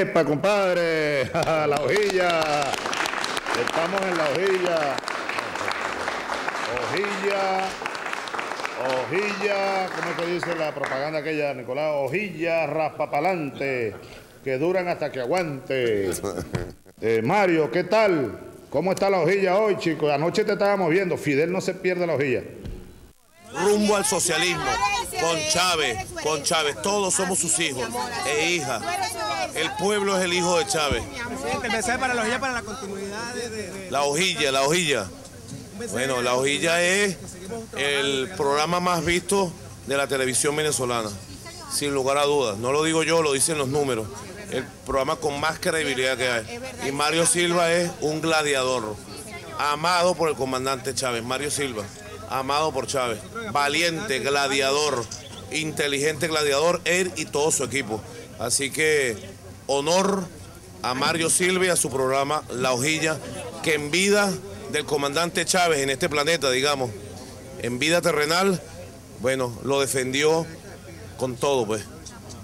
¡Epa, compadre! ¡La hojilla! Estamos en la hojilla. Hojilla. Hojilla, ¿cómo es que dice la propaganda aquella, Nicolás? Hojilla raspapalante, que duran hasta que aguante. Eh, Mario, ¿qué tal? ¿Cómo está la hojilla hoy, chicos? Anoche te estábamos viendo. Fidel no se pierde la hojilla. Rumbo al socialismo, con Chávez, con Chávez. Todos somos sus hijos e hijas. El pueblo es el hijo de Chávez. Presidente, el mensaje para la hojilla para la continuidad de... de- de- La hojilla, la hojilla. Bueno, la hojilla es el programa más visto de la televisión venezolana, sin lugar a dudas. No lo digo yo, lo dicen los números. El programa con más credibilidad que hay. Y Mario Silva es un gladiador, amado por el comandante Chávez. Mario Silva, amado por Chávez. Valiente, gladiador, inteligente gladiador, él y todo su equipo. Así que honor a Mario Silva y a su programa La Hojilla, que en vida del comandante Chávez en este planeta, digamos, en vida terrenal, bueno, lo defendió con todo, pues,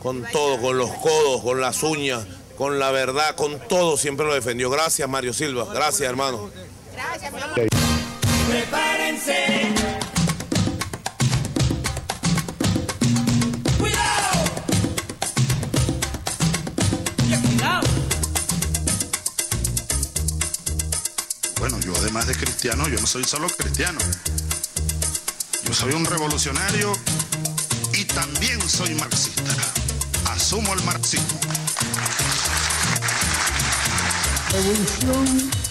con todo, con los codos, con las uñas, con la verdad, con todo, siempre lo defendió. Gracias, Mario Silva, gracias, hermano. Prepárense. ¡Cuidado! ¡Cuidado! Bueno, yo además de cristiano, yo no soy solo cristiano. Yo soy un revolucionario y también soy marxista. Asumo el marxismo. Revolución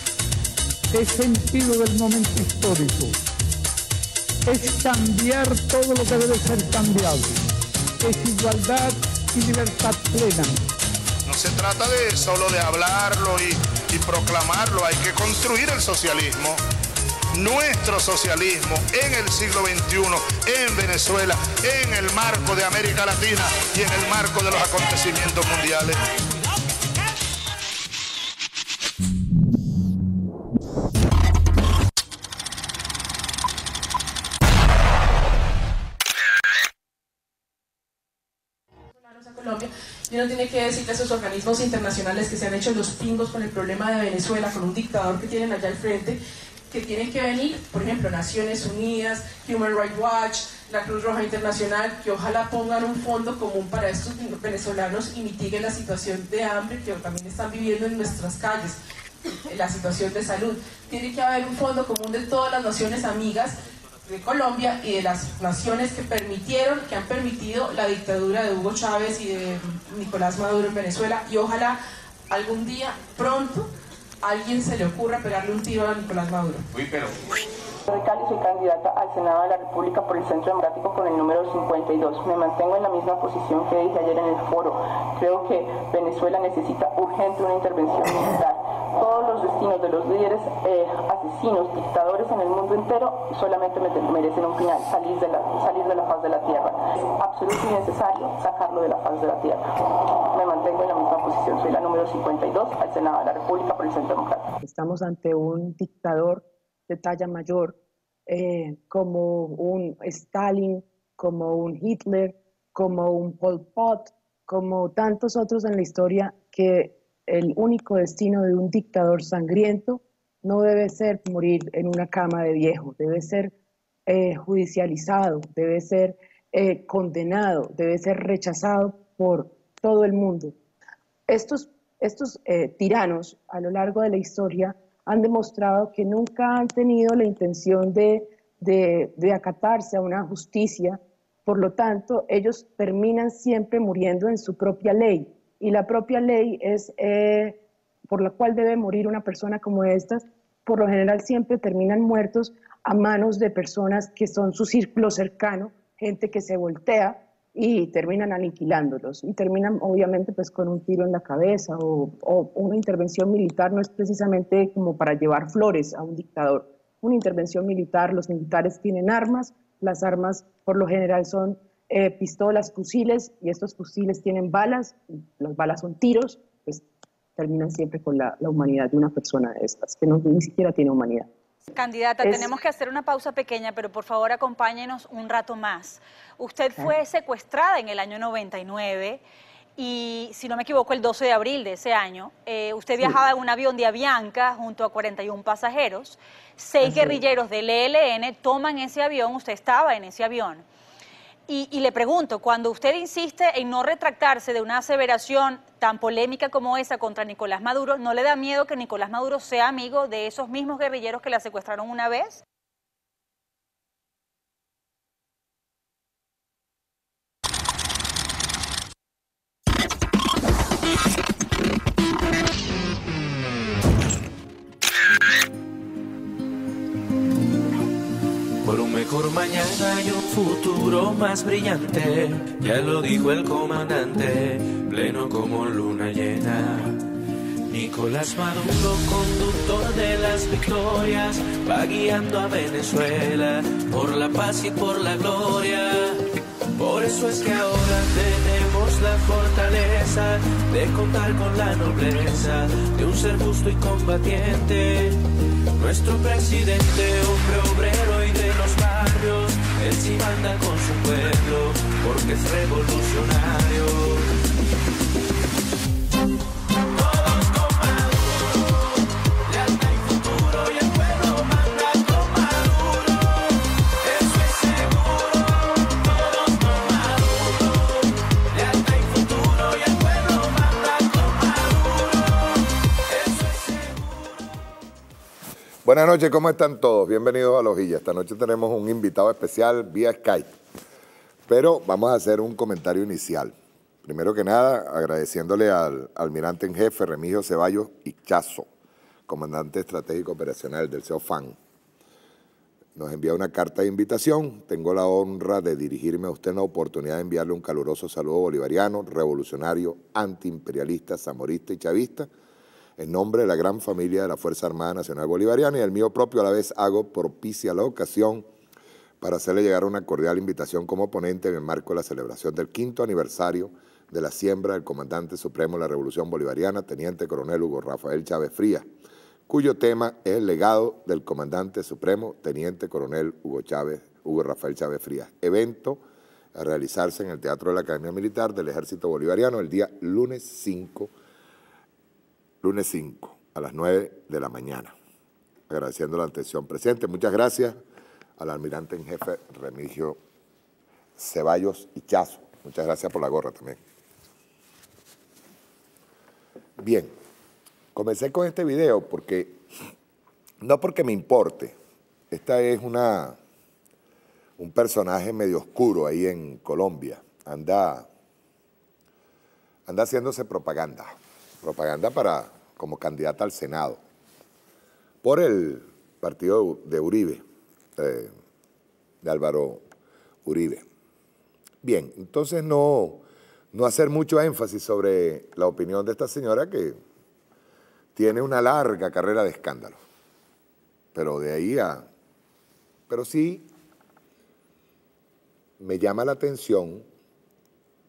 es sentido del momento histórico. Es cambiar todo lo que debe ser cambiado. Es igualdad y libertad plena. No se trata de solo de hablarlo y, y proclamarlo, hay que construir el socialismo. Nuestro socialismo en el siglo XXI, en Venezuela, en el marco de América Latina y en el marco de los acontecimientos mundiales. Colombia uno tiene que decirle a esos organismos internacionales que se han hecho los pingos con el problema de Venezuela, con un dictador que tienen allá al frente, que tienen que venir, por ejemplo, Naciones Unidas, Human Rights Watch, la Cruz Roja Internacional, que ojalá pongan un fondo común para estos venezolanos y mitiguen la situación de hambre que también están viviendo en nuestras calles, la situación de salud. Tiene que haber un fondo común de todas las naciones amigas de Colombia y de las naciones que permitieron, que han permitido la dictadura de Hugo Chávez y de Nicolás Maduro en Venezuela y ojalá algún día, pronto, a alguien se le ocurra pegarle un tiro a Nicolás Maduro. Soy Cali, soy candidata al Senado de la República por el Centro Democrático con el número 52. Me mantengo en la misma posición que dije ayer en el foro. Creo que Venezuela necesita urgente una intervención militar. Todos los destinos de los líderes eh, asesinos, dictadores en el mundo entero solamente me- merecen un final, salir de, la, salir de la faz de la tierra. Es absoluto y necesario sacarlo de la faz de la tierra. Me mantengo en la misma posición. Soy la número 52 al Senado de la República por el Centro Democrático. Estamos ante un dictador de talla mayor, eh, como un Stalin, como un Hitler, como un Pol Pot, como tantos otros en la historia, que el único destino de un dictador sangriento no debe ser morir en una cama de viejo, debe ser eh, judicializado, debe ser eh, condenado, debe ser rechazado por todo el mundo. Estos, eh, tiranos a lo largo de la historia han demostrado que nunca han tenido la intención de acatarse a una justicia, por lo tanto, ellos terminan siempre muriendo en su propia ley. Y la propia ley es eh, por la cual debe morir una persona como estas, por lo general siempre terminan muertos a manos de personas que son su círculo cercano, gente que se voltea y terminan aniquilándolos y terminan obviamente pues con un tiro en la cabeza o, o una intervención militar no es precisamente como para llevar flores a un dictador. Una intervención militar, los militares tienen armas, las armas por lo general son eh, pistolas, fusiles y estos fusiles tienen balas, las balas son tiros, pues terminan siempre con la, la humanidad de una persona de estas, que no, ni siquiera tiene humanidad. Candidata, Es- tenemos que hacer una pausa pequeña, pero por favor acompáñenos un rato más. Usted fue secuestrada en el año 99 y, si no me equivoco, el 12 de abril de ese año, eh, usted viajaba en un avión de Avianca junto a 41 pasajeros. Seis guerrilleros del ELN toman ese avión, usted estaba en ese avión. Y, y, le pregunto, cuando usted insiste en no retractarse de una aseveración tan polémica como esa contra Nicolás Maduro, ¿no le da miedo que Nicolás Maduro sea amigo de esos mismos guerrilleros que la secuestraron una vez? Mejor mañana y un futuro más brillante, ya lo dijo el comandante, pleno como luna llena. Nicolás Maduro, conductor de las victorias, va guiando a Venezuela por la paz y por la gloria. Por eso es que ahora tenemos la fortaleza de contar con la nobleza de un ser justo y combatiente. Nuestro presidente, hombre barrios, él sí manda con su pueblo porque es revolucionario. Buenas noches, ¿cómo están todos? Bienvenidos a Lojilla. Esta noche tenemos un invitado especial vía Skype. Pero vamos a hacer un comentario inicial. Primero que nada, agradeciéndole al almirante en jefe Remigio Ceballos Ichazo, comandante estratégico operacional del CEOFAN. Nos envía una carta de invitación. Tengo la honra de dirigirme a usted en la oportunidad de enviarle un caluroso saludo bolivariano, revolucionario, antiimperialista, zamorista y chavista, en nombre de la gran familia de la Fuerza Armada Nacional Bolivariana y el mío propio a la vez hago propicia la ocasión para hacerle llegar una cordial invitación como ponente en el marco de la celebración del quinto aniversario de la siembra del comandante supremo de la Revolución Bolivariana, Teniente Coronel Hugo Rafael Chávez Frías, cuyo tema es el legado del comandante supremo, Teniente Coronel Hugo, Chávez, Hugo Rafael Chávez Frías. Evento a realizarse en el Teatro de la Academia Militar del Ejército Bolivariano el día lunes 5 lunes 5 a las 9 de la mañana. Agradeciendo la atención presente. Muchas gracias al almirante en jefe Remigio Ceballos Ichazo. Muchas gracias por la gorra también. Bien, comencé con este video porque, no porque me importe, esta es una, un personaje medio oscuro ahí en Colombia. Anda, anda haciéndose propaganda propaganda para como candidata al Senado por el partido de Uribe, eh, de Álvaro Uribe. Bien, entonces no, no hacer mucho énfasis sobre la opinión de esta señora que tiene una larga carrera de escándalo, pero de ahí a... Pero sí me llama la atención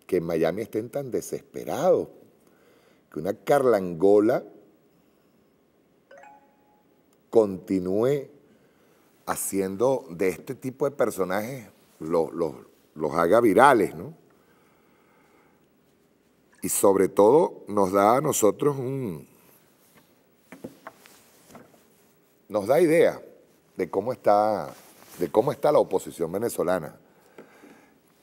que en Miami estén tan desesperados que una carlangola continúe haciendo de este tipo de personajes, los, los, los haga virales, ¿no? Y sobre todo nos da a nosotros un... nos da idea de cómo está, de cómo está la oposición venezolana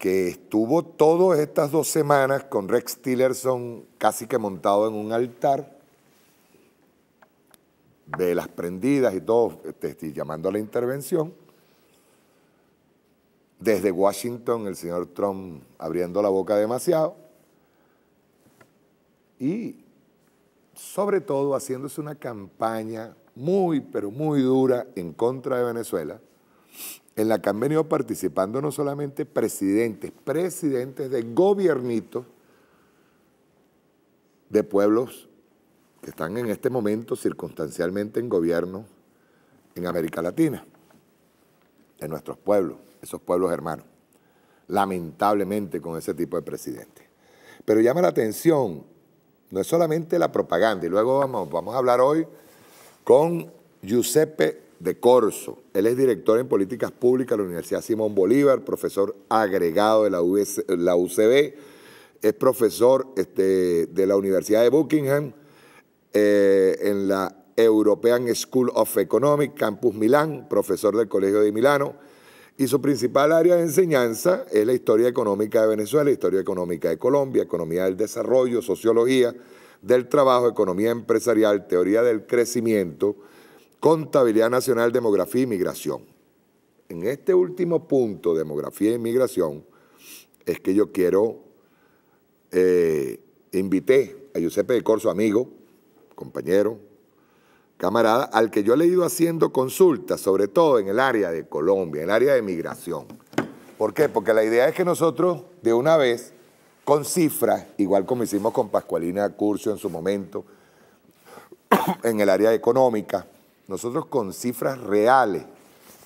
que estuvo todas estas dos semanas con Rex Tillerson casi que montado en un altar, velas prendidas y todo, este, llamando a la intervención. Desde Washington, el señor Trump abriendo la boca demasiado. Y sobre todo haciéndose una campaña muy, pero muy dura en contra de Venezuela en la que han venido participando no solamente presidentes, presidentes de gobiernitos de pueblos que están en este momento circunstancialmente en gobierno en América Latina, de nuestros pueblos, esos pueblos hermanos, lamentablemente con ese tipo de presidentes. Pero llama la atención, no es solamente la propaganda, y luego vamos, vamos a hablar hoy con Giuseppe de Corso. Él es director en políticas públicas de la Universidad Simón Bolívar, profesor agregado de la, la UCB, es profesor este, de la Universidad de Buckingham eh, en la European School of Economics, Campus Milán, profesor del Colegio de Milano, y su principal área de enseñanza es la historia económica de Venezuela, historia económica de Colombia, economía del desarrollo, sociología del trabajo, economía empresarial, teoría del crecimiento, contabilidad nacional, demografía y migración. En este último punto, demografía y migración, es que yo quiero, eh, a Giuseppe de Corso, amigo, compañero, camarada, al que yo le he ido haciendo consultas, sobre todo en el área de Colombia, en el área de migración. ¿Por qué? Porque la idea es que nosotros, de una vez, con cifras, igual como hicimos con Pascualina Curcio en su momento, en el área económica, nosotros con cifras reales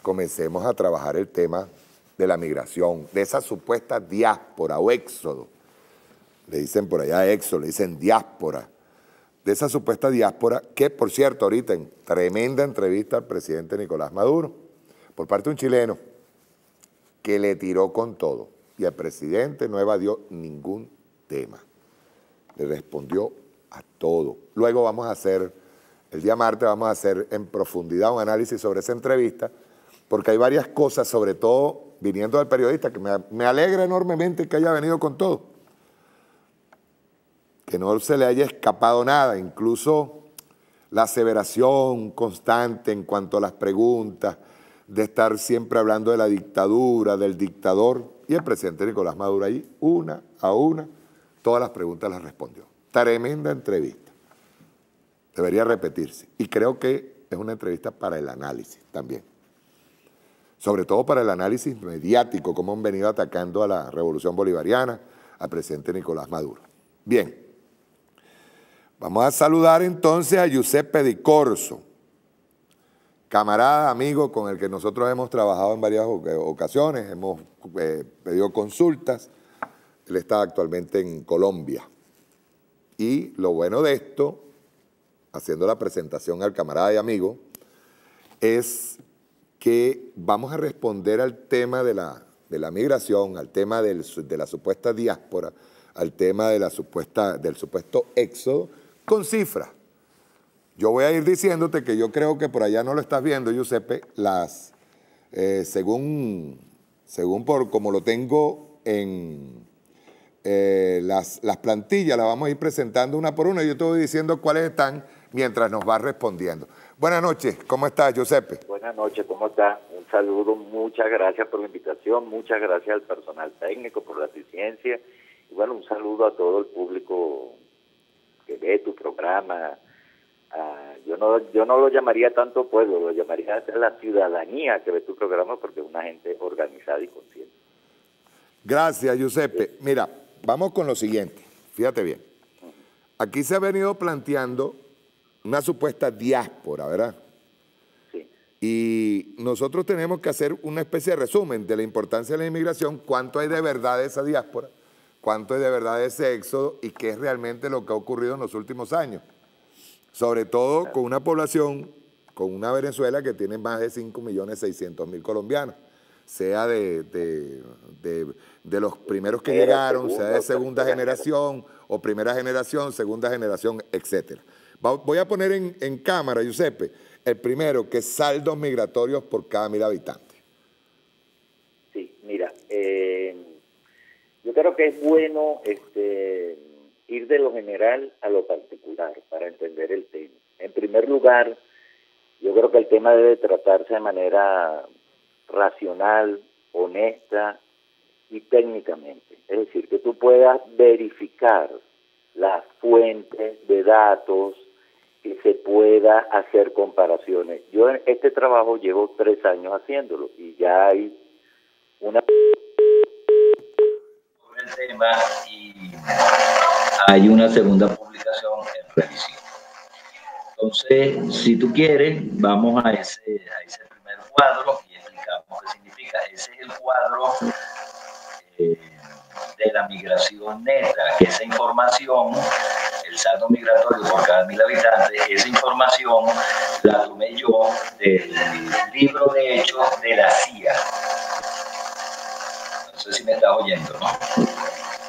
comencemos a trabajar el tema de la migración, de esa supuesta diáspora o éxodo. Le dicen por allá éxodo, le dicen diáspora de esa supuesta diáspora, que por cierto ahorita en tremenda entrevista al presidente Nicolás Maduro, por parte de un chileno, que le tiró con todo. Y el presidente no evadió ningún tema. Le respondió a todo. Luego vamos a hacer, el día martes vamos a hacer en profundidad un análisis sobre esa entrevista, porque hay varias cosas, sobre todo viniendo del periodista, que me, me alegra enormemente que haya venido con todo que no se le haya escapado nada, incluso la aseveración constante en cuanto a las preguntas, de estar siempre hablando de la dictadura, del dictador, y el presidente Nicolás Maduro ahí, una a una, todas las preguntas las respondió. Tremenda entrevista. Debería repetirse. Y creo que es una entrevista para el análisis también. Sobre todo para el análisis mediático, cómo han venido atacando a la revolución bolivariana, al presidente Nicolás Maduro. Bien. Vamos a saludar entonces a Giuseppe Di Corso, camarada, amigo con el que nosotros hemos trabajado en varias ocasiones, hemos eh, pedido consultas. Él está actualmente en Colombia. Y lo bueno de esto, haciendo la presentación al camarada y amigo, es que vamos a responder al tema de la, migración, al tema de la supuesta diáspora, al tema de la supuesta, del supuesto éxodo, con cifras. Yo voy a ir diciéndote que yo creo que por allá no lo estás viendo, Giuseppe, las, eh, según, según por como lo tengo en eh, las, las plantillas, las vamos a ir presentando una por una y yo te voy diciendo cuáles están mientras nos vas respondiendo. Buenas noches, ¿cómo estás, Giuseppe? Buenas noches, ¿cómo estás? Un saludo, muchas gracias por la invitación, muchas gracias al personal técnico por la asistencia y bueno, un saludo a todo el público que ve tu programa. Ah, yo no yo no lo llamaría tanto pueblo, lo llamaría la ciudadanía que ve tu programa porque es una gente organizada y consciente. Gracias, Giuseppe. Mira, vamos con lo siguiente. Fíjate bien. Aquí se ha venido planteando una supuesta diáspora, ¿verdad? Sí. Y nosotros tenemos que hacer una especie de resumen de la importancia de la inmigración, cuánto hay de verdad de esa diáspora cuánto es de verdad ese éxodo y qué es realmente lo que ha ocurrido en los últimos años. Sobre todo con una población, con una Venezuela que tiene más de 5.600.000 colombianos, sea de, de, los primeros que llegaron, sea de segunda generación o primera generación, segunda generación, etc. Voy a poner en, en cámara, Giuseppe, el primero, que es saldos migratorios por cada mil habitantes. Sí, mira, eh, yo creo que es bueno este, ir de lo general a lo particular para entender el tema. En primer lugar, yo creo que el tema debe tratarse de manera racional, honesta y técnicamente. Es decir, que tú puedas verificar las fuentes de datos, que se pueda hacer comparaciones. Yo en este trabajo llevo tres años haciéndolo y ya hay una tema y hay una segunda publicación en revisión. Entonces, si tú quieres, vamos a ese, primer cuadro y explicamos qué significa. Ese es el cuadro eh, de la migración neta, que esa información, el saldo migratorio por cada mil habitantes, esa información la tomé yo del libro de hechos de la CIA. No sé si me estás oyendo, ¿no?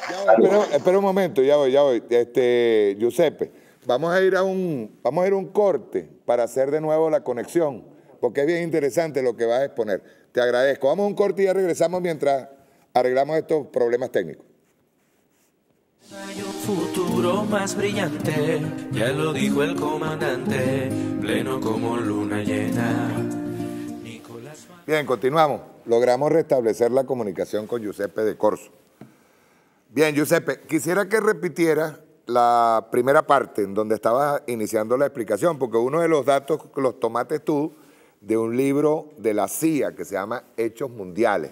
Espera, espera un momento, ya voy, ya voy. Este, Giuseppe, vamos a ir a un, vamos a ir a un corte para hacer de nuevo la conexión, porque es bien interesante lo que vas a exponer. Te agradezco. Vamos a un corte y ya regresamos mientras arreglamos estos problemas técnicos. Hay un futuro más brillante, ya lo dijo el comandante, pleno como luna llena. Bien, continuamos. Logramos restablecer la comunicación con Giuseppe de Corso. Bien, Giuseppe, quisiera que repitiera la primera parte en donde estaba iniciando la explicación, porque uno de los datos los tomaste tú de un libro de la CIA que se llama Hechos Mundiales.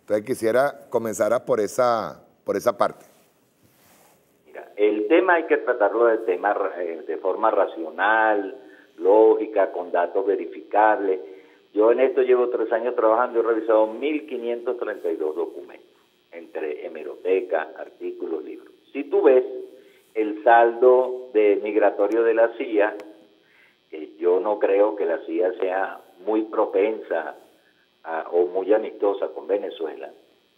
Entonces quisiera comenzar por esa, por esa parte. El tema hay que tratarlo de, tema, eh, de forma racional, lógica, con datos verificables. Yo en esto llevo tres años trabajando y he revisado 1.532 documentos, entre hemeroteca, artículos, libros. Si tú ves el saldo de migratorio de la CIA, eh, yo no creo que la CIA sea muy propensa o muy amistosa con Venezuela.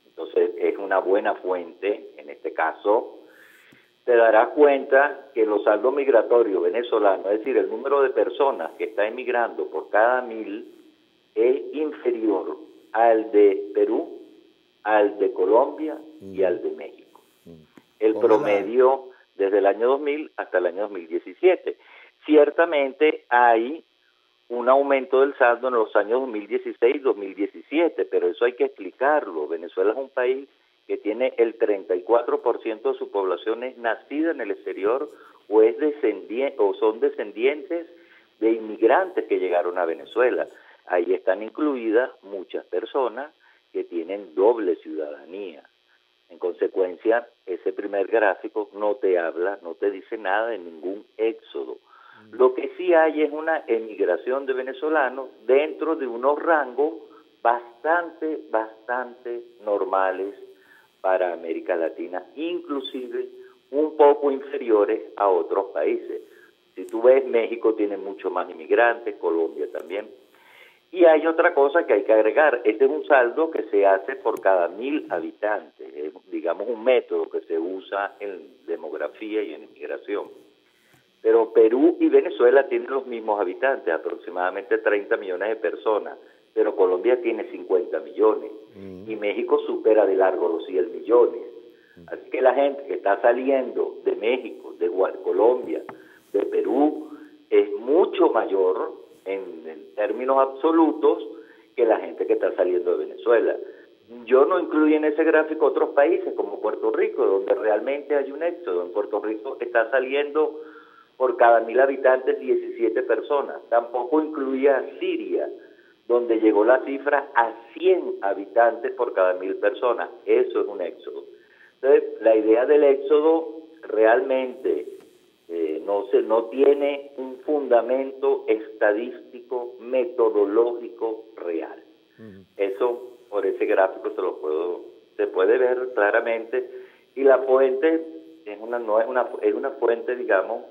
Entonces es una buena fuente, en este caso, te darás cuenta que los saldos migratorios venezolanos, es decir, el número de personas que está emigrando por cada mil, es inferior al de Perú, al de Colombia y al de México. El promedio desde el año 2000 hasta el año 2017. Ciertamente hay un aumento del saldo en los años 2016 y 2017, pero eso hay que explicarlo. Venezuela es un país que tiene el 34% de su población es nacida en el exterior o es descendiente o son descendientes de inmigrantes que llegaron a Venezuela. Ahí están incluidas muchas personas que tienen doble ciudadanía. En consecuencia, ese primer gráfico no te habla, no te dice nada de ningún éxodo. Lo que sí hay es una emigración de venezolanos dentro de unos rangos bastante, bastante normales para América Latina, inclusive un poco inferiores a otros países. Si tú ves, México tiene mucho más inmigrantes, Colombia también. Y hay otra cosa que hay que agregar, este es un saldo que se hace por cada mil habitantes, es, digamos un método que se usa en demografía y en inmigración. Pero Perú y Venezuela tienen los mismos habitantes, aproximadamente 30 millones de personas pero Colombia tiene 50 millones y México supera de largo los 100 millones. Así que la gente que está saliendo de México, de Colombia, de Perú, es mucho mayor en, términos absolutos que la gente que está saliendo de Venezuela. Yo no incluyo en ese gráfico otros países como Puerto Rico, donde realmente hay un éxodo. En Puerto Rico está saliendo por cada mil habitantes 17 personas. Tampoco incluía Siria, donde llegó la cifra a 100 habitantes por cada mil personas. Eso es un éxodo. Entonces, la idea del éxodo realmente eh, no, se, no tiene un fundamento estadístico, metodológico real. Eso, por ese gráfico, se lo puedo, se puede ver claramente. Y la fuente es una, no es una, es una fuente, digamos,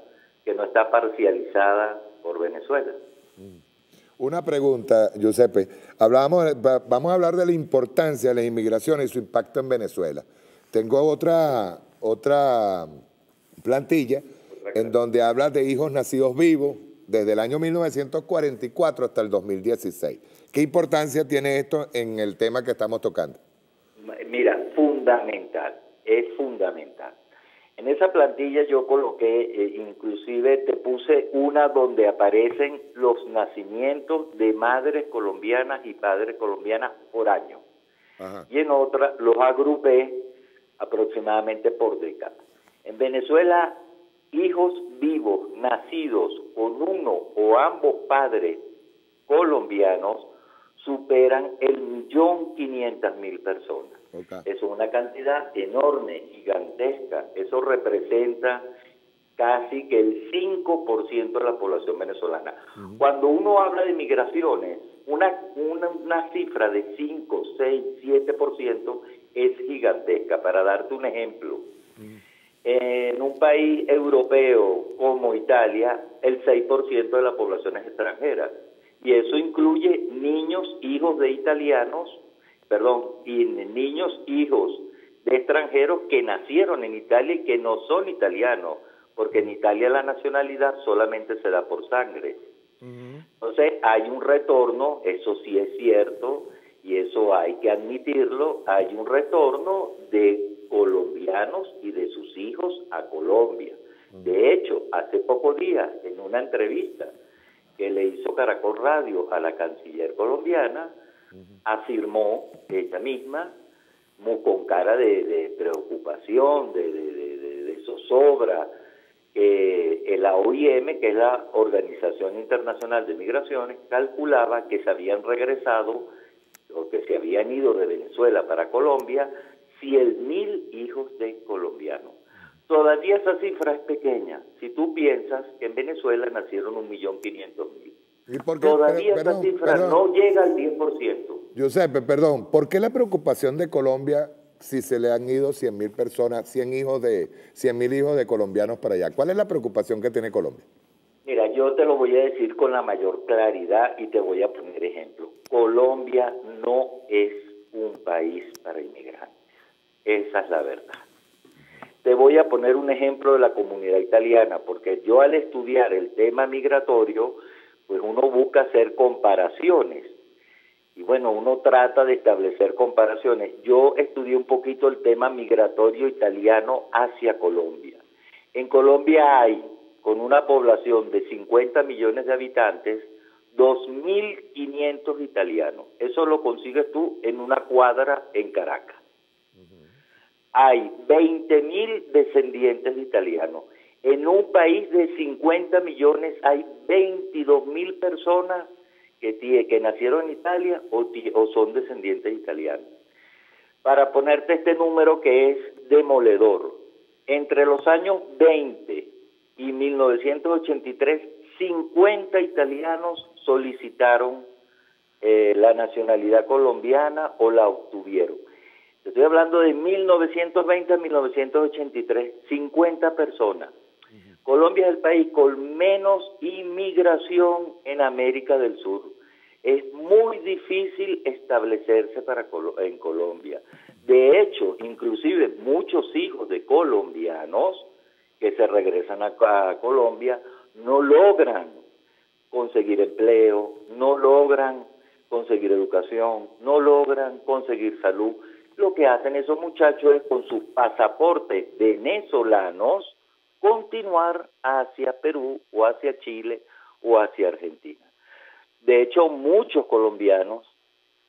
que no está parcializada por Venezuela. Una pregunta, Giuseppe. Hablábamos, vamos a hablar de la importancia de la inmigración y su impacto en Venezuela. Tengo otra, otra plantilla en donde habla de hijos nacidos vivos desde el año 1944 hasta el 2016. ¿Qué importancia tiene esto en el tema que estamos tocando? Mira, fundamental, es fundamental. En esa plantilla yo coloqué, eh, inclusive te puse una donde aparecen los nacimientos de madres colombianas y padres colombianas por año. Y en otra los agrupé aproximadamente por década. En Venezuela, hijos vivos nacidos con uno o ambos padres colombianos superan el millón quinientas mil personas. Eso es una cantidad enorme, gigantesca. Eso representa casi que el 5% de la población venezolana. Cuando uno habla de migraciones, una, una, cifra de 5, 6, 7% es gigantesca. Para darte un ejemplo, en un país europeo como Italia, el 6% de la población es extranjera. Y eso incluye niños, hijos de italianos, perdón, y niños hijos de extranjeros que nacieron en Italia y que no son italianos, porque en Italia la nacionalidad solamente se da por sangre. Entonces hay un retorno, eso sí es cierto, y eso hay que admitirlo, hay un retorno de colombianos y de sus hijos a Colombia. De hecho, hace pocos días, en una entrevista que le hizo Caracol Radio a la canciller colombiana, afirmó ella misma, muy con cara de, preocupación, de, zozobra, que la OIM, que es la Organización Internacional de Migraciones, calculaba que se habían regresado o que se habían ido de Venezuela para Colombia 100.000 hijos de colombianos. Todavía esa cifra es pequeña. Si tú piensas que en Venezuela nacieron 1.500.000. Todavía esa cifra no llega al 10%. Giuseppe, perdón, ¿por qué la preocupación de Colombia si se le han ido 100.000 personas, 100 hijos de 100.000 hijos de colombianos para allá? ¿Cuál es la preocupación que tiene Colombia? Mira, yo te lo voy a decir con la mayor claridad y te voy a poner ejemplo. Colombia no es un país para inmigrantes. Esa es la verdad. Te voy a poner un ejemplo de la comunidad italiana, porque yo al estudiar el tema migratorio, pues uno busca hacer comparaciones. Y bueno, uno trata de establecer comparaciones. Yo estudié un poquito el tema migratorio italiano hacia Colombia. En Colombia hay, con una población de 50 millones de habitantes, 2.500 italianos. Eso lo consigues tú en una cuadra en Caracas hay 20.000 descendientes de italianos. En un país de 50 millones hay 22.000 personas que, nacieron en Italia o, o son descendientes italianos. Para ponerte este número que es demoledor, entre los años 20 y 1983, 50 italianos solicitaron eh, la nacionalidad colombiana o la obtuvieron. Estoy hablando de 1920 a 1983, 50 personas. Colombia es el país con menos inmigración en América del Sur. Es muy difícil establecerse para en Colombia. De hecho, inclusive muchos hijos de colombianos que se regresan a Colombia no logran conseguir empleo, no logran conseguir educación, no logran conseguir salud lo que hacen esos muchachos es con sus pasaportes venezolanos continuar hacia Perú o hacia Chile o hacia Argentina. De hecho, muchos colombianos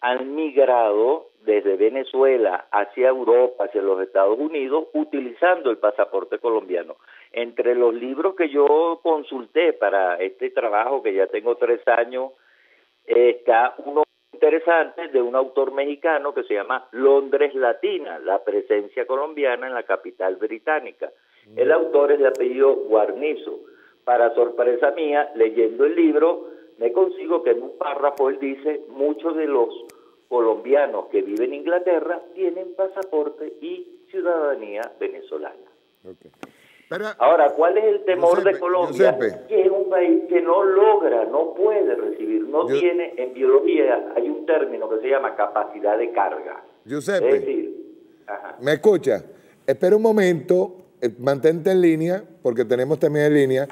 han migrado desde Venezuela hacia Europa, hacia los Estados Unidos, utilizando el pasaporte colombiano. Entre los libros que yo consulté para este trabajo, que ya tengo tres años, está uno interesante de un autor mexicano que se llama Londres Latina, la presencia colombiana en la capital británica. El autor es de apellido Guarnizo. Para sorpresa mía, leyendo el libro, me consigo que en un párrafo él dice, muchos de los colombianos que viven en Inglaterra tienen pasaporte y ciudadanía venezolana. Ahora, ¿cuál es el temor de Colombia? Que es un país que no logra, no puede recibir, no tiene, en biología hay un término que se llama capacidad de carga. Giuseppe, es decir, me escucha, espera un momento, eh, mantente en línea, porque tenemos también en línea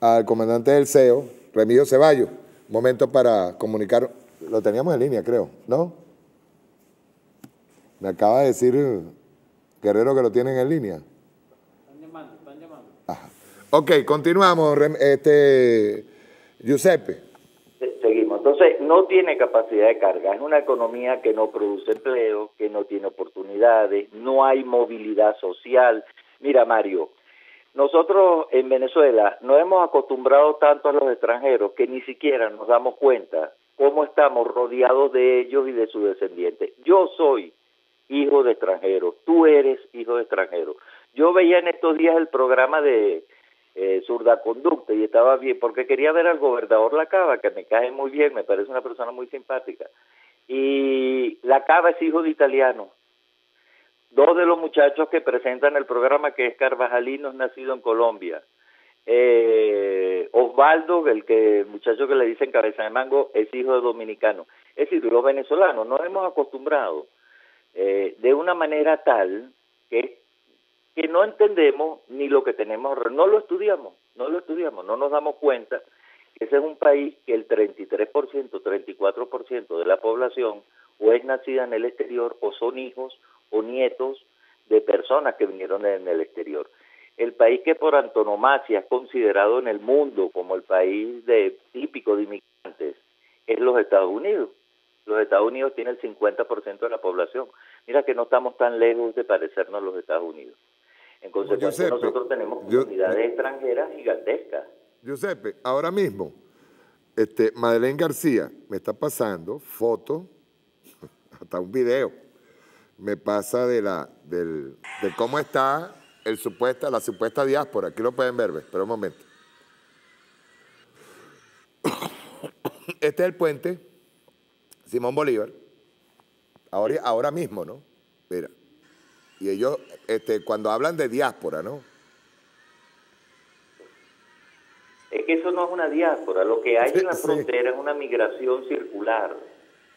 al comandante del CEO, Remigio Ceballos. Momento para comunicar, lo teníamos en línea, creo, ¿no? Me acaba de decir Guerrero que lo tienen en línea. Ok, continuamos, este, Giuseppe. Seguimos. Entonces, no tiene capacidad de carga. Es una economía que no produce empleo, que no tiene oportunidades, no hay movilidad social. Mira, Mario, nosotros en Venezuela no hemos acostumbrado tanto a los extranjeros que ni siquiera nos damos cuenta cómo estamos rodeados de ellos y de sus descendientes. Yo soy hijo de extranjeros, tú eres hijo de extranjeros. Yo veía en estos días el programa de eh, Conducta y estaba bien, porque quería ver al gobernador Lacaba, que me cae muy bien, me parece una persona muy simpática. Y Lacaba es hijo de italiano. Dos de los muchachos que presentan el programa, que es Carvajalino, es nacido en Colombia. Eh, Osvaldo, el que el muchacho que le dicen cabeza de mango, es hijo de dominicano. Es decir, los venezolanos nos hemos acostumbrado eh, de una manera tal que, que no entendemos ni lo que tenemos, no lo estudiamos, no lo estudiamos, no nos damos cuenta que ese es un país que el 33%, 34% de la población o es nacida en el exterior o son hijos o nietos de personas que vinieron en el exterior. El país que por antonomasia es considerado en el mundo como el país de, típico de inmigrantes es los Estados Unidos. Los Estados Unidos tienen el 50% de la población. Mira que no estamos tan lejos de parecernos a los Estados Unidos. En consecuencia, nosotros tenemos comunidades extranjeras gigantescas. Giuseppe, ahora mismo, este, Madeleine García me está pasando fotos, hasta un video, me pasa de, la, del, de cómo está el supuesta, la supuesta diáspora. Aquí lo pueden ver, espera un momento. Este es el puente Simón Bolívar, ahora, ahora mismo, ¿no? Mira. Y ellos, este, cuando hablan de diáspora, ¿no? Es que eso no es una diáspora, lo que hay en la frontera es una migración circular.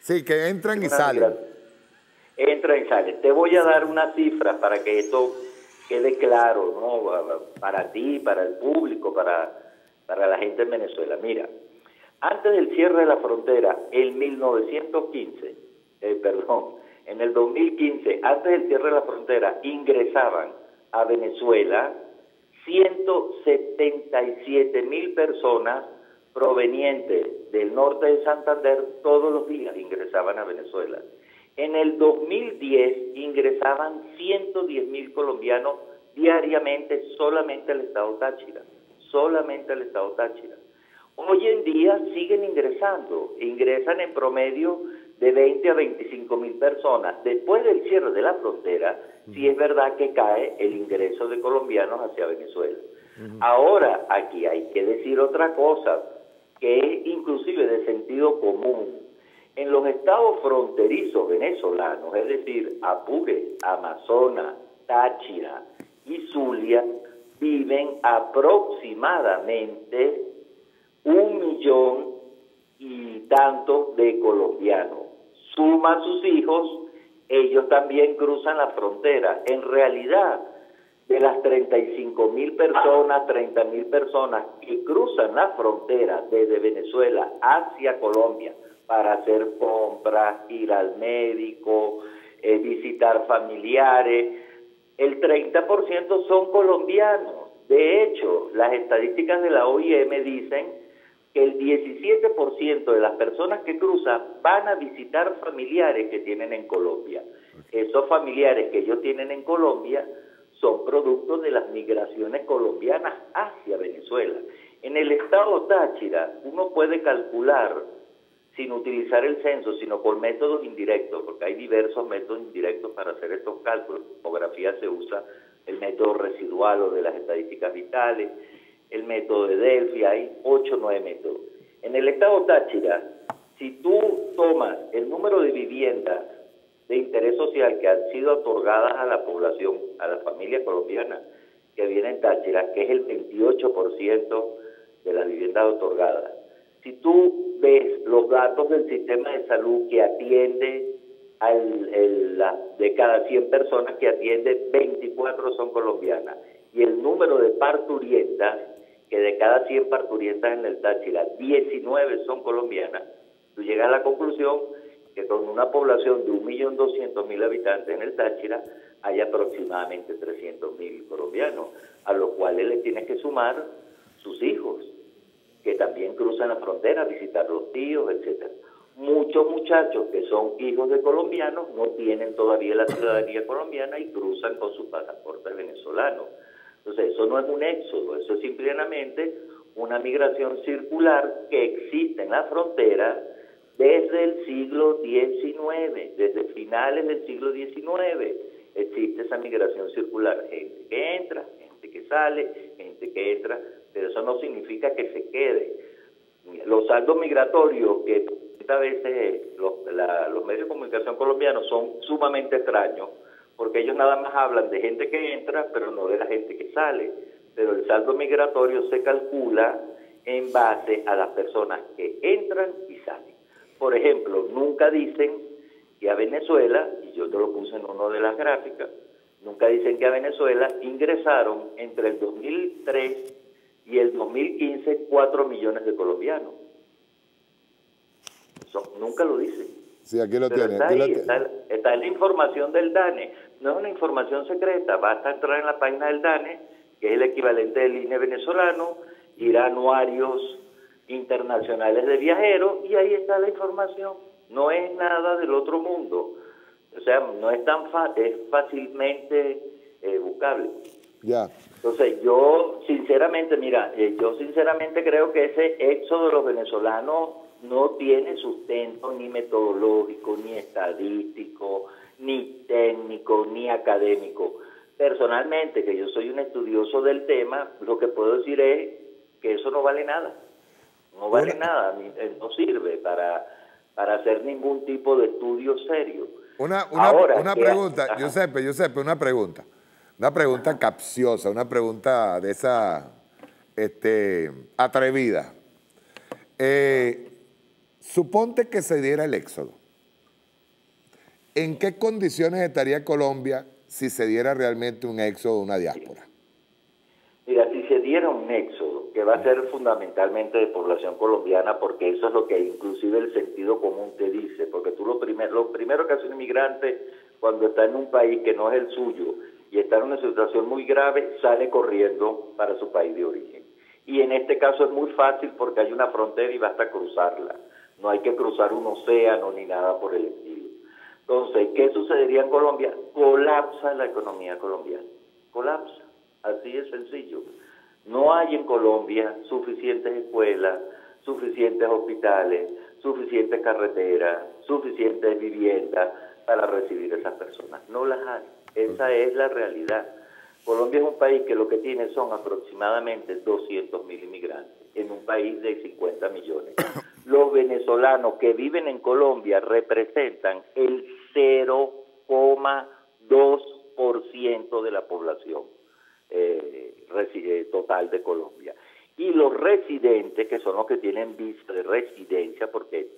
Sí, que entran y salen. Entran y salen. Te voy a dar una cifra para que esto quede claro, ¿no? Para ti, para el público, para, para la gente en Venezuela. Mira, antes del cierre de la frontera, en 1915, eh, perdón, en el 2015, antes del cierre de la frontera, ingresaban a Venezuela 177 mil personas provenientes del norte de Santander, todos los días ingresaban a Venezuela. En el 2010 ingresaban 110 mil colombianos diariamente solamente al estado Táchira, solamente al estado Táchira. Hoy en día siguen ingresando, ingresan en promedio de 20 a 25 mil personas. Después del cierre de la frontera, sí es verdad que cae el ingreso de colombianos hacia Venezuela. Ahora, aquí hay que decir otra cosa, que es inclusive de sentido común. En los estados fronterizos venezolanos, es decir, Apure, Amazonas, Táchira y Zulia, viven aproximadamente un millón y tanto de colombianos. Suma a sus hijos, ellos también cruzan la frontera. En realidad, de las 35 mil personas, 30 mil personas que cruzan la frontera desde Venezuela hacia Colombia para hacer compras, ir al médico, eh, visitar familiares, el 30% son colombianos. De hecho, las estadísticas de la OIM dicen que el 17% de las personas que cruzan van a visitar familiares que tienen en Colombia. Esos familiares que ellos tienen en Colombia son productos de las migraciones colombianas hacia Venezuela. En el estado Táchira uno puede calcular sin utilizar el censo, sino por métodos indirectos, porque hay diversos métodos indirectos para hacer estos cálculos. En demografía se usa el método residual o de las estadísticas vitales, el método de Delphi, hay 8 o 9 métodos. En el estado Táchira, si tú tomas el número de viviendas de interés social que han sido otorgadas a la población, a la familia colombiana que viene en Táchira, que es el 28% de las viviendas otorgadas, si tú ves los datos del sistema de salud que atiende al, la, de cada 100 personas que atiende, 24 son colombianas. Y el número de parturientas que de cada 100 parturientas en el Táchira, 19 son colombianas, tú llegas a la conclusión que con una población de 1.200.000 habitantes en el Táchira hay aproximadamente 300.000 colombianos, a los cuales le tienes que sumar sus hijos, que también cruzan la frontera a visitar los tíos, etcétera. Muchos muchachos que son hijos de colombianos no tienen todavía la ciudadanía colombiana y cruzan con sus pasaportes venezolanos. Entonces, eso no es un éxodo, eso es simplemente una migración circular que existe en la frontera desde el siglo XIX, desde finales del siglo XIX existe esa migración circular, gente que entra, gente que sale, gente que entra, pero eso no significa que se quede. Los saldos migratorios que a veces los, los medios de comunicación colombianos son sumamente extraños, porque ellos nada más hablan de gente que entra, pero no de la gente que sale. Pero el saldo migratorio se calcula en base a las personas que entran y salen. Por ejemplo, nunca dicen que a Venezuela, y yo te lo puse en una de las gráficas, nunca dicen que a Venezuela ingresaron entre el 2003 y el 2015 4 millones de colombianos. Eso nunca lo dicen. Sí, aquí lo tiene. está aquí ahí, está, está en la información del DANE. No es una información secreta, basta entrar en la página del DANE, que es el equivalente del INE venezolano, ir a anuarios internacionales de viajeros y ahí está la información. No es nada del otro mundo. O sea, no es tan fa- es fácilmente eh, buscable. Ya. Entonces, yo sinceramente, mira, eh, yo sinceramente creo que ese éxodo de los venezolanos no tiene sustento ni metodológico, ni estadístico, ni técnico, ni académico. Personalmente, que yo soy un estudioso del tema, lo que puedo decir es que eso no vale nada. No vale nada, eh, no sirve para, para hacer ningún tipo de estudio serio. Una, una, Ahora, una ¿qué- pregunta, Ajá. Giuseppe, Giuseppe, una pregunta. Una pregunta capciosa, una pregunta de esa este, atrevida. Eh, suponte que se diera el éxodo. ¿En qué condiciones estaría Colombia si se diera realmente un éxodo, una diáspora? Mira, si se diera un éxodo, que va a ser fundamentalmente de población colombiana, porque eso es lo que inclusive el sentido común te dice, porque tú lo primero, lo primero que hace un inmigrante cuando está en un país que no es el suyo y está en una situación muy grave, sale corriendo para su país de origen. Y en este caso es muy fácil porque hay una frontera y basta cruzarla. No hay que cruzar un océano ni nada por el estilo. Entonces, ¿qué sucedería en Colombia? Colapsa la economía colombiana. Colapsa. Así es sencillo. No hay en Colombia suficientes escuelas, suficientes hospitales, suficientes carreteras, suficientes viviendas para recibir a esas personas. No las hay. Esa es la realidad. Colombia es un país que lo que tiene son aproximadamente 200 mil inmigrantes en un país de 50 millones. Los venezolanos que viven en Colombia representan el 0,2% de la población eh, eh, total de Colombia. Y los residentes, que son los que tienen visa de residencia, porque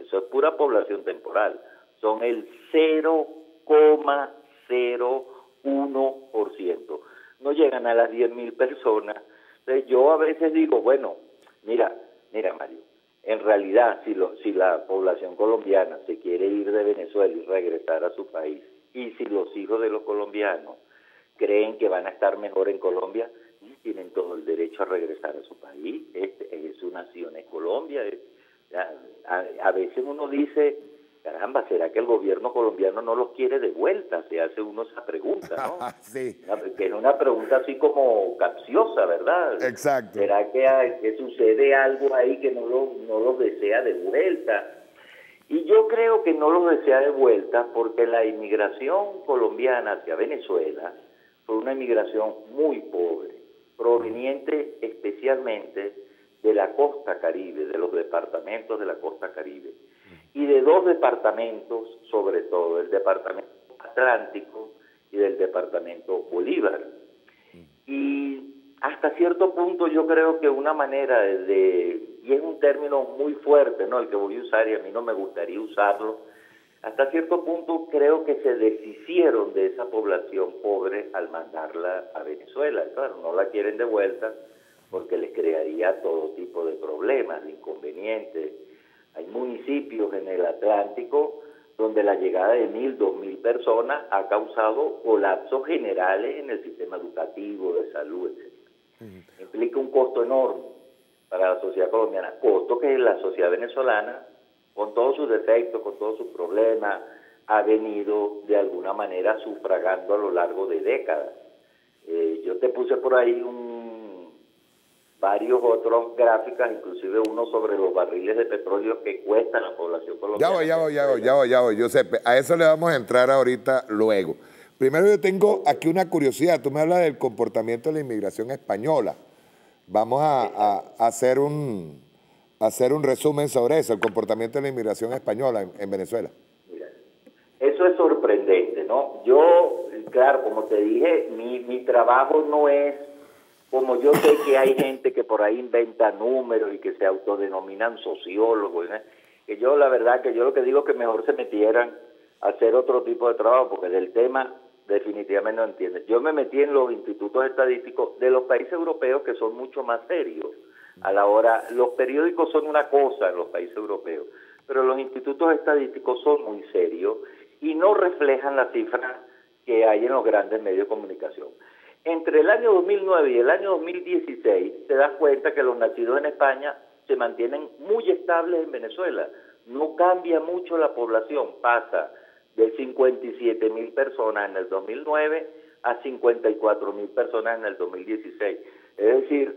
eso es pura población temporal, son el 0,01%. No llegan a las 10 mil personas. Entonces yo a veces digo, bueno, mira, mira Mario, en realidad si, lo, si la población colombiana se quiere ir de Venezuela y regresar a su país, y si los hijos de los colombianos creen que van a estar mejor en Colombia, tienen todo el derecho a regresar a su país. Este, es su nación, es Colombia. es- a veces uno dice, caramba, ¿será que el gobierno colombiano no los quiere de vuelta? Se hace uno esa pregunta, ¿no? sí. Que es una pregunta así como capciosa, ¿verdad? Exacto. ¿Será que, hay- que sucede algo ahí que no los no los desea de vuelta? Y yo creo que no los desea de vuelta porque la inmigración colombiana hacia Venezuela fue una inmigración muy pobre, proveniente especialmente de la costa caribe, de los departamentos de la costa caribe, y de dos departamentos, sobre todo, el departamento Atlántico y del departamento Bolívar. Y hasta cierto punto yo creo que una manera de, de- y es un término muy fuerte, ¿no? El que voy a usar y a mí no me gustaría usarlo, hasta cierto punto creo que se deshicieron de esa población pobre al mandarla a Venezuela. Claro, no la quieren de vuelta porque les crearía todo tipo de problemas, de inconvenientes. Hay municipios en el Atlántico donde la llegada de mil, dos mil personas ha causado colapsos generales en el sistema educativo, de salud, etc. Implica un costo enorme para la sociedad colombiana, costo que la sociedad venezolana, con todos sus defectos, con todos sus problemas, ha venido de alguna manera sufragando a lo largo de décadas. Eh, yo te puse por ahí un, varios otros gráficas, inclusive uno sobre los barriles de petróleo que cuesta la población Ya colombiana. voy, ya voy, ya voy, ya voy, ya voy, Giuseppe. A eso le vamos a entrar ahorita luego. Primero yo tengo aquí una curiosidad. Tú me hablas del comportamiento de la inmigración española. Vamos a, a- a hacer, un, a hacer un resumen sobre eso, el comportamiento de la inmigración española en, en Venezuela. Eso es sorprendente, ¿no? Yo, claro, como te dije, mi, mi trabajo no es, como yo sé que hay gente que por ahí inventa números y que se autodenominan sociólogos, ¿no? que yo la verdad que yo lo que digo es que mejor se metieran a hacer otro tipo de trabajo, porque del tema definitivamente no entienden. Yo me metí en los institutos estadísticos de los países europeos que son mucho más serios. A la hora, los periódicos son una cosa en los países europeos, pero los institutos estadísticos son muy serios y no reflejan las cifras que hay en los grandes medios de comunicación. Entre el año 2009 y el año 2016 te das cuenta que los nacidos en España se mantienen muy estables en Venezuela. No cambia mucho la población, pasa de 57 mil personas en el 2009 a 54 mil personas en el 2016. Es decir,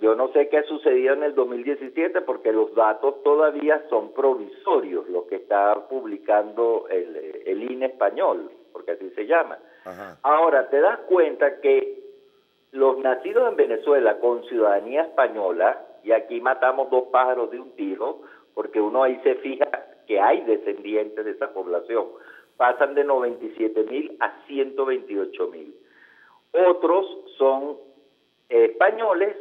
yo no sé qué ha sucedido en el 2017 porque los datos todavía son provisorios, los que está publicando el, el INE español, porque así se llama. Ahora, te das cuenta que los nacidos en Venezuela con ciudadanía española, y aquí matamos dos pájaros de un tiro, porque uno ahí se fija que hay descendientes de esa población, pasan de 97 mil a 128 mil. Otros son españoles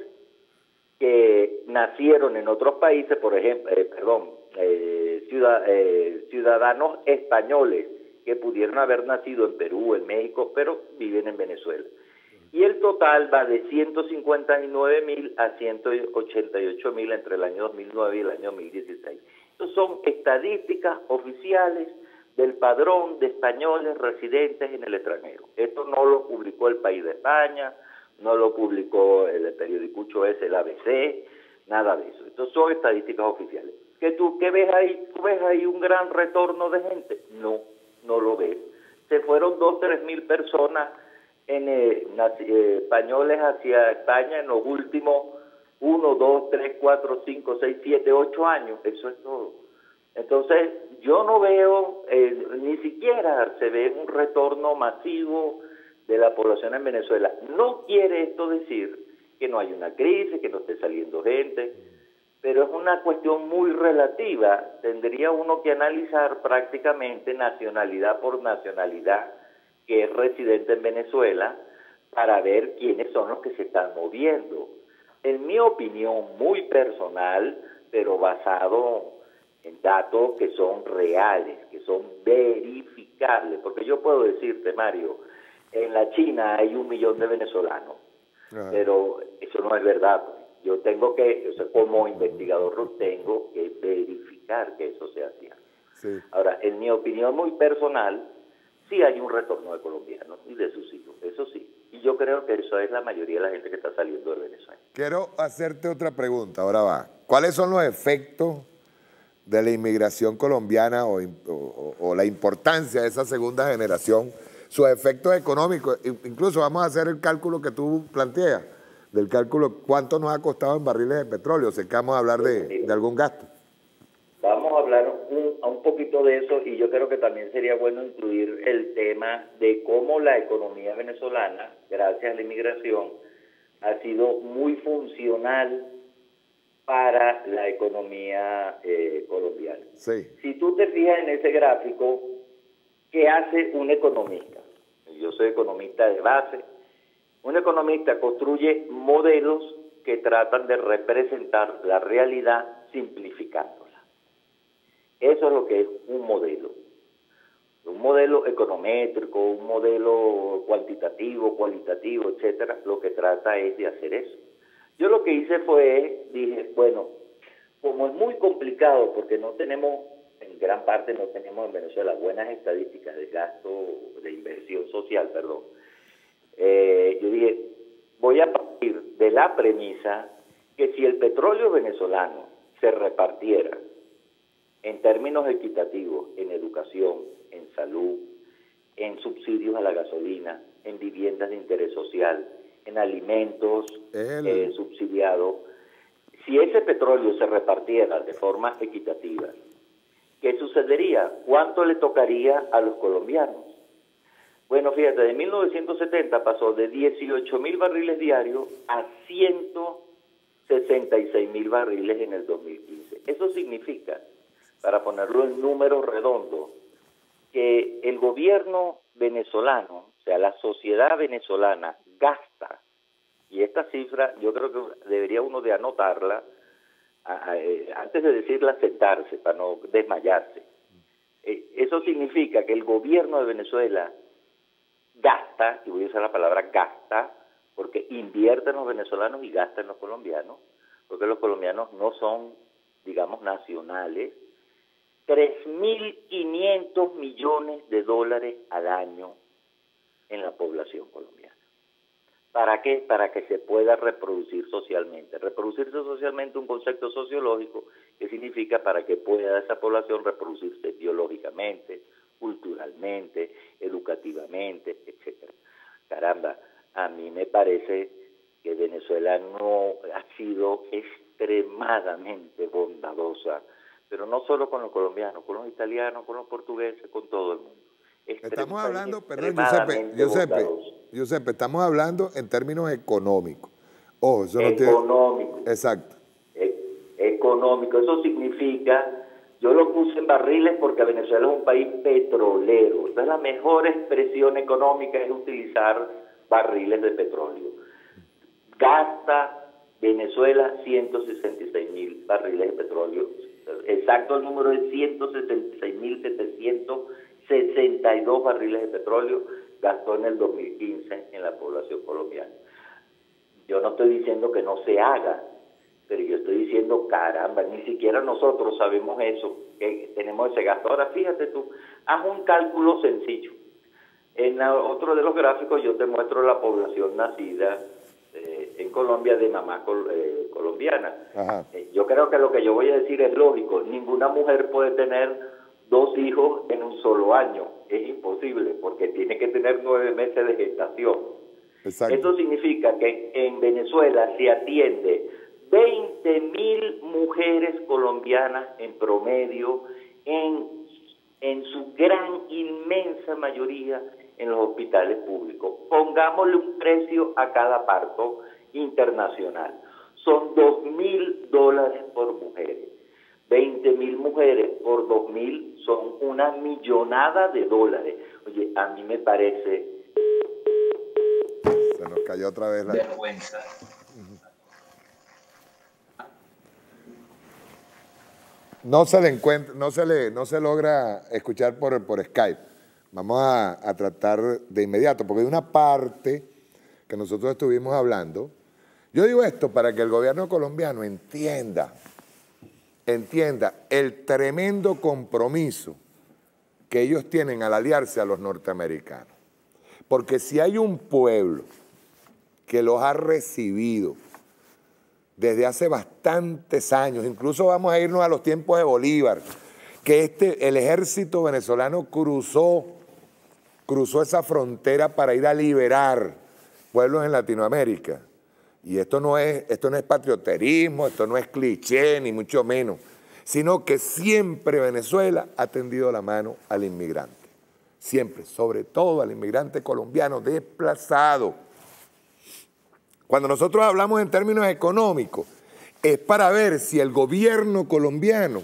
que nacieron en otros países, por ejemplo, eh, perdón, eh, eh, ciudadanos españoles que pudieron haber nacido en Perú, en México, pero viven en Venezuela. Y el total va de 159 mil a 188 mil entre el año 2009 y el año 2016. Estos son estadísticas oficiales del padrón de españoles residentes en el extranjero. Esto no lo publicó el país de España, no lo publicó el periódico S, el ABC, nada de eso. Estos son estadísticas oficiales. ¿Qué tú qué ves ahí? ¿Tú ves ahí un gran retorno de gente? No, no lo ves. Se fueron dos, tres mil personas en, eh, eh, españoles hacia España en los últimos uno, dos, tres, cuatro, cinco, seis, siete, ocho años. Eso es todo. Entonces, yo no veo, eh, ni siquiera se ve un retorno masivo de la población en Venezuela. No quiere esto decir que no hay una crisis, que no esté saliendo gente, pero es una cuestión muy relativa. Tendría uno que analizar prácticamente nacionalidad por nacionalidad que es residente en Venezuela para ver quiénes son los que se están moviendo. En mi opinión muy personal, pero basado en datos que son reales, que son verificables, porque yo puedo decirte, Mario, en la China hay un millón de venezolanos, pero eso no es verdad. Yo tengo que, o sea, como investigador, tengo que verificar que eso sea cierto. Ahora, en mi opinión muy personal, sí hay un retorno de colombianos y de sus hijos, eso sí. Y yo creo que eso es la mayoría de la gente que está saliendo de Venezuela. Quiero hacerte otra pregunta, ahora va. ¿Cuáles son los efectos de la inmigración colombiana o, o la importancia de esa segunda generación? sus efectos económicos. Incluso vamos a hacer el cálculo que tú planteas, del cálculo cuánto nos ha costado en barriles de petróleo, sé que vamos a hablar de, algún gasto. Vamos a hablar un, un poquito de eso y yo creo que también sería bueno incluir el tema de cómo la economía venezolana, gracias a la inmigración, ha sido muy funcional para la economía eh, colombiana. Si tú te fijas en ese gráfico, ¿qué hace un economista? yo soy economista de base, un economista construye modelos que tratan de representar la realidad simplificándola. Eso es lo que es un modelo. Un modelo econométrico, un modelo cuantitativo, cualitativo, etcétera, lo que trata es de hacer eso. Yo lo que hice fue, dije, bueno, como es muy complicado porque no tenemos en gran parte no tenemos en Venezuela buenas estadísticas de gasto, de inversión social, perdón. Eh, yo dije, voy a partir de la premisa que si el petróleo venezolano se repartiera en términos equitativos en educación, en salud, en subsidios a la gasolina, en viviendas de interés social, en alimentos eh, subsidiados, si ese petróleo se repartiera de forma equitativa ¿qué sucedería? ¿Cuánto le tocaría a los colombianos? Bueno, fíjate, de 1970 pasó de 18 mil barriles diarios a 166 mil barriles en el 2015. Eso significa, para ponerlo en números redondos, que el gobierno venezolano, o sea, la sociedad venezolana, gasta, y esta cifra yo creo que debería uno de anotarla, eh, antes de decirla sentarse para no desmayarse. Eh, eso significa que el gobierno de Venezuela gasta, y voy a usar la palabra gasta, porque invierten los venezolanos y gastan los colombianos, porque los colombianos no son, digamos, nacionales, 3.500 millones de dólares al año en la población colombiana. ¿Para qué? Para que se pueda reproducir socialmente. Reproducirse socialmente un concepto sociológico que significa para que pueda esa población reproducirse biológicamente, culturalmente, educativamente, etcétera. Caramba, a mí me parece que Venezuela no ha sido extremadamente bondadosa, pero no solo con los colombianos, con los italianos, con los portugueses, con todo el mundo. Estamos hablando, perdón, Giuseppe, Giuseppe, Giuseppe, estamos hablando en términos económicos. Ojo, eso no tiene... Económico. Exacto. E- económico, eso significa, yo lo puse en barriles porque Venezuela es un país petrolero. Entonces la mejor expresión económica es utilizar barriles de petróleo. Gasta Venezuela 166 mil barriles de petróleo. Exacto el número es 166 mil 762 barriles de petróleo gastó en el 2015 en la población colombiana. Yo no estoy diciendo que no se haga, pero yo estoy diciendo, caramba, ni siquiera nosotros sabemos eso, que tenemos ese gasto. Ahora fíjate tú, haz un cálculo sencillo. En la- otro de los gráficos yo te muestro la población nacida eh, en Colombia de mamá col- eh, colombiana. Eh, Yo creo que lo que yo voy a decir es lógico. Ninguna mujer puede tener dos hijos en un solo año. Es imposible porque tiene que tener nueve meses de gestación. Exacto. Esto significa que en Venezuela se atiende 20 mil mujeres colombianas en promedio, en, en su gran, inmensa mayoría en los hospitales públicos. Pongámosle un precio a cada parto internacional. Son 2 mil dólares por mujer. 20 mil mujeres por 2 mil son una millonada de dólares. Oye, a mí me parece Se nos cayó otra vez la... vergüenza. No se le encuentra, no se le, no se logra escuchar por, por Skype. Vamos a, a tratar de inmediato, porque hay una parte que nosotros estuvimos hablando. Yo digo esto para que el gobierno colombiano entienda, entienda el tremendo compromiso que ellos tienen al aliarse a los norteamericanos. Porque si hay un pueblo que los ha recibido desde hace bastantes años, incluso vamos a irnos a los tiempos de Bolívar, que este, el ejército venezolano cruzó, cruzó esa frontera para ir a liberar pueblos en Latinoamérica. Y esto no es, esto no es patrioterismo, esto no es cliché, ni mucho menos, sino que siempre Venezuela ha tendido la mano al inmigrante. Siempre, sobre todo al inmigrante colombiano desplazado. Cuando nosotros hablamos en términos económicos, es para ver si el gobierno colombiano,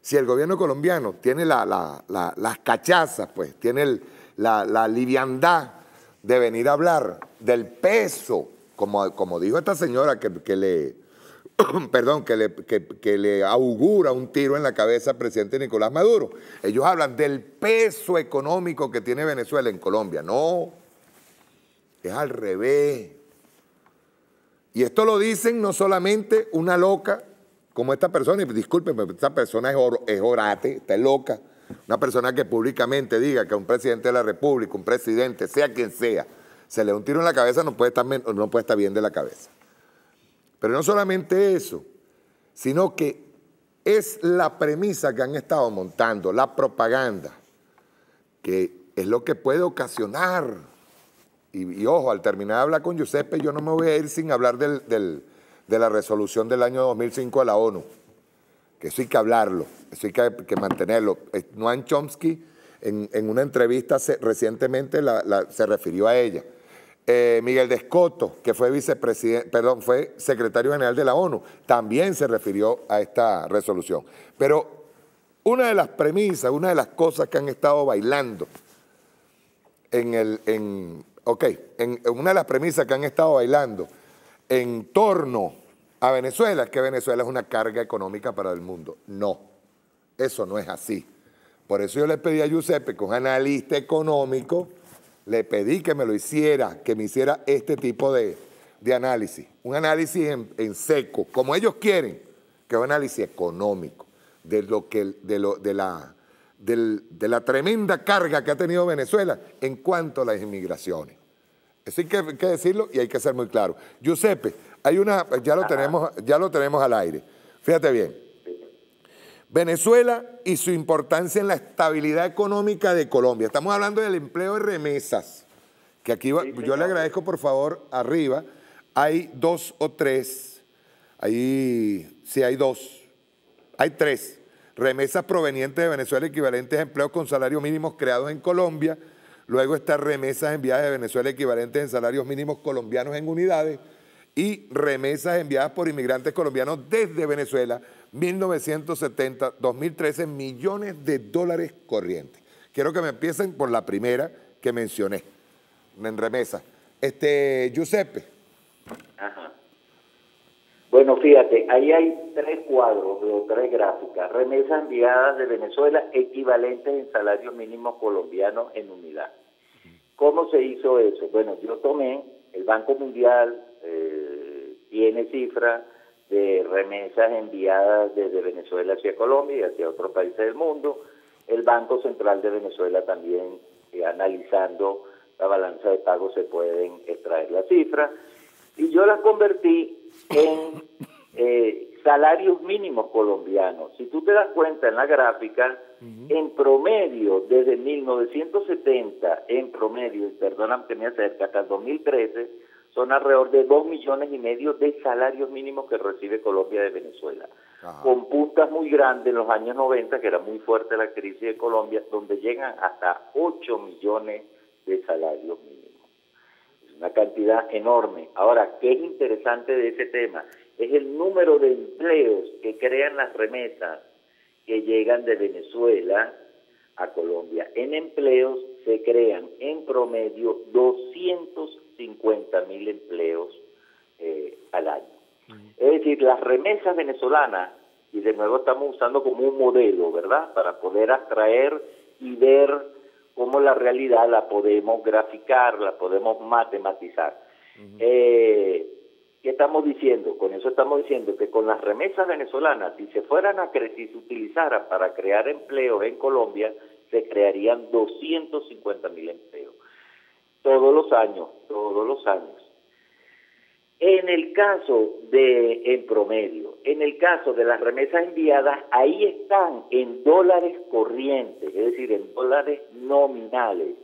si el gobierno colombiano tiene la- la- la- las cachazas, pues, tiene la, liviandad de venir a hablar del peso, como, como dijo esta señora que, le, perdón, que le, que le augura un tiro en la cabeza al presidente Nicolás Maduro. Ellos hablan del peso económico que tiene Venezuela en Colombia. No, es al revés. Y esto lo dicen no solamente una loca como esta persona, y discúlpeme, esta persona es, or- es orate, está loca. Una persona que públicamente diga que un presidente de la República, un presidente, sea quien sea, se le da un tiro en la cabeza, no puede estar, no puede estar bien de la cabeza. Pero no solamente eso, sino que es la premisa que han estado montando, la propaganda, que es lo que puede ocasionar y, ojo, al terminar de hablar con Giuseppe, yo no me voy a ir sin hablar del- del- de la resolución del año 2005 de la ONU. Que eso hay que hablarlo, eso hay que, mantenerlo. Noam Chomsky, en, en una entrevista recientemente, se refirió a ella. Eh, Miguel de Escoto, que fue vicepresidente, perdón, fue secretario general de la ONU, también se refirió a esta resolución. Pero una de las premisas, una de las cosas que han estado bailando en el, en, ok, en, una de las premisas que han estado bailando en torno a Venezuela es que Venezuela es una carga económica para el mundo. No, eso no es así. Por eso yo le pedí a Giuseppe que un analista económico le pedí que me lo hiciera, que me hiciera este tipo de, de análisis. Un análisis en, seco, como ellos quieren, que es un análisis económico de, lo que, de, lo, de, la, de la tremenda carga que ha tenido Venezuela en cuanto a las inmigraciones. Eso hay que, hay que decirlo y hay que ser muy claro. Giuseppe, hay una, ya lo, tenemos, ya lo tenemos al aire. Fíjate bien. Venezuela y su importancia en la estabilidad económica de Colombia. Estamos hablando del empleo de remesas, que aquí va- yo le agradezco por favor arriba. Hay dos o tres, ahí sí hay dos, hay tres remesas provenientes de Venezuela equivalentes a empleos con salarios mínimos creados en Colombia. Luego están remesas enviadas de Venezuela equivalentes en salarios mínimos colombianos en unidades y remesas enviadas por inmigrantes colombianos desde Venezuela, 1970, 2013, millones de dólares corrientes. Quiero que me empiecen por la primera que mencioné, en remesa. Este, Giuseppe, Ajá. Bueno, fíjate, ahí hay tres cuadros o tres gráficas. Remesas enviadas de Venezuela equivalentes en salarios mínimos colombianos en unidad. ¿Cómo se hizo eso? Bueno, yo tomé, el Banco Mundial eh, tiene cifras de remesas enviadas desde Venezuela hacia Colombia y hacia otros países del mundo. El Banco Central de Venezuela también, eh, analizando la balanza de pagos, se pueden extraer las cifras. Y yo las convertí en eh, salarios mínimos colombianos. Si tú te das cuenta en la gráfica, en promedio, desde 1970, en promedio, y perdóname que me acerca, hasta el 2013, son alrededor de 2 millones y medio de salarios mínimos que recibe Colombia de Venezuela. Con puntas muy grandes en los años 90, que era muy fuerte la crisis de Colombia, donde llegan hasta 8 millones de salarios mínimos una cantidad enorme. Ahora, ¿qué es interesante de ese tema? Es el número de empleos que crean las remesas que llegan de Venezuela a Colombia. En empleos se crean en promedio 250 mil empleos eh, al año. Es decir, las remesas venezolanas, y de nuevo estamos usando como un modelo, ¿verdad? Para poder atraer y ver cómo la realidad la podemos graficar, la podemos matematizar. Eh, ¿Qué estamos diciendo? Con eso estamos diciendo que con las remesas venezolanas, si se fueran a si se utilizaran para crear empleos en Colombia, se crearían 250 mil empleos. Todos los años, todos los años. En el caso de, en promedio, en el caso de las remesas enviadas, ahí están en dólares corrientes, es decir, en dólares nominales,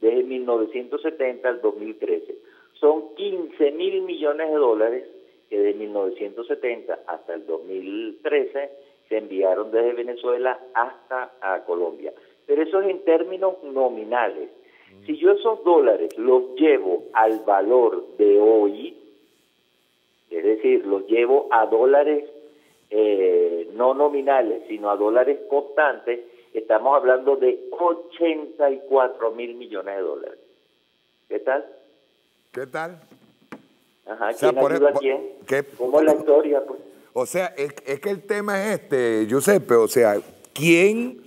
desde 1970 al 2013. Son 15 mil millones de dólares que de 1970 hasta el 2013 se enviaron desde Venezuela hasta a Colombia. Pero eso es en términos nominales. Si yo esos dólares los llevo al valor de hoy, decir, los llevo a dólares eh, no nominales, sino a dólares constantes, estamos hablando de 84 mil millones de dólares. ¿Qué tal? ¿qué tal? Ajá, O sea, ¿quién por ayuda el- a quién? ¿qué- ¿Cómo es la historia? Pues? O sea, es, es que el tema es este, Giuseppe, o sea, ¿quién,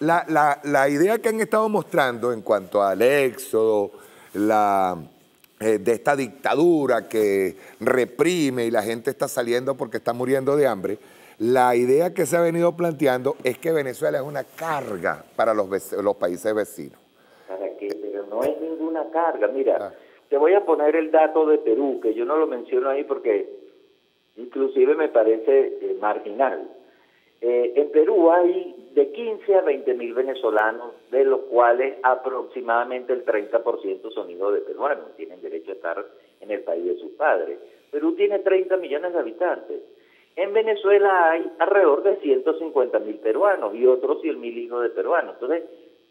la, la, la idea que han estado mostrando en cuanto al éxodo, la, eh, de esta dictadura que reprime y la gente está saliendo porque está muriendo de hambre, la idea que se ha venido planteando es que Venezuela es una carga para los, países vecinos. ¿Para qué? Pero no es ninguna carga. Mira, te voy a poner el dato de Perú, que yo no lo menciono ahí porque inclusive me parece eh, marginal. Eh, en Perú hay de 15 a 20 mil venezolanos, de los cuales aproximadamente el 30% son hijos de peruanos, tienen derecho a estar en el país de sus padres. Perú tiene 30 millones de habitantes. En Venezuela hay alrededor de 150 mil peruanos y otros 100 mil hijos de peruanos. Entonces,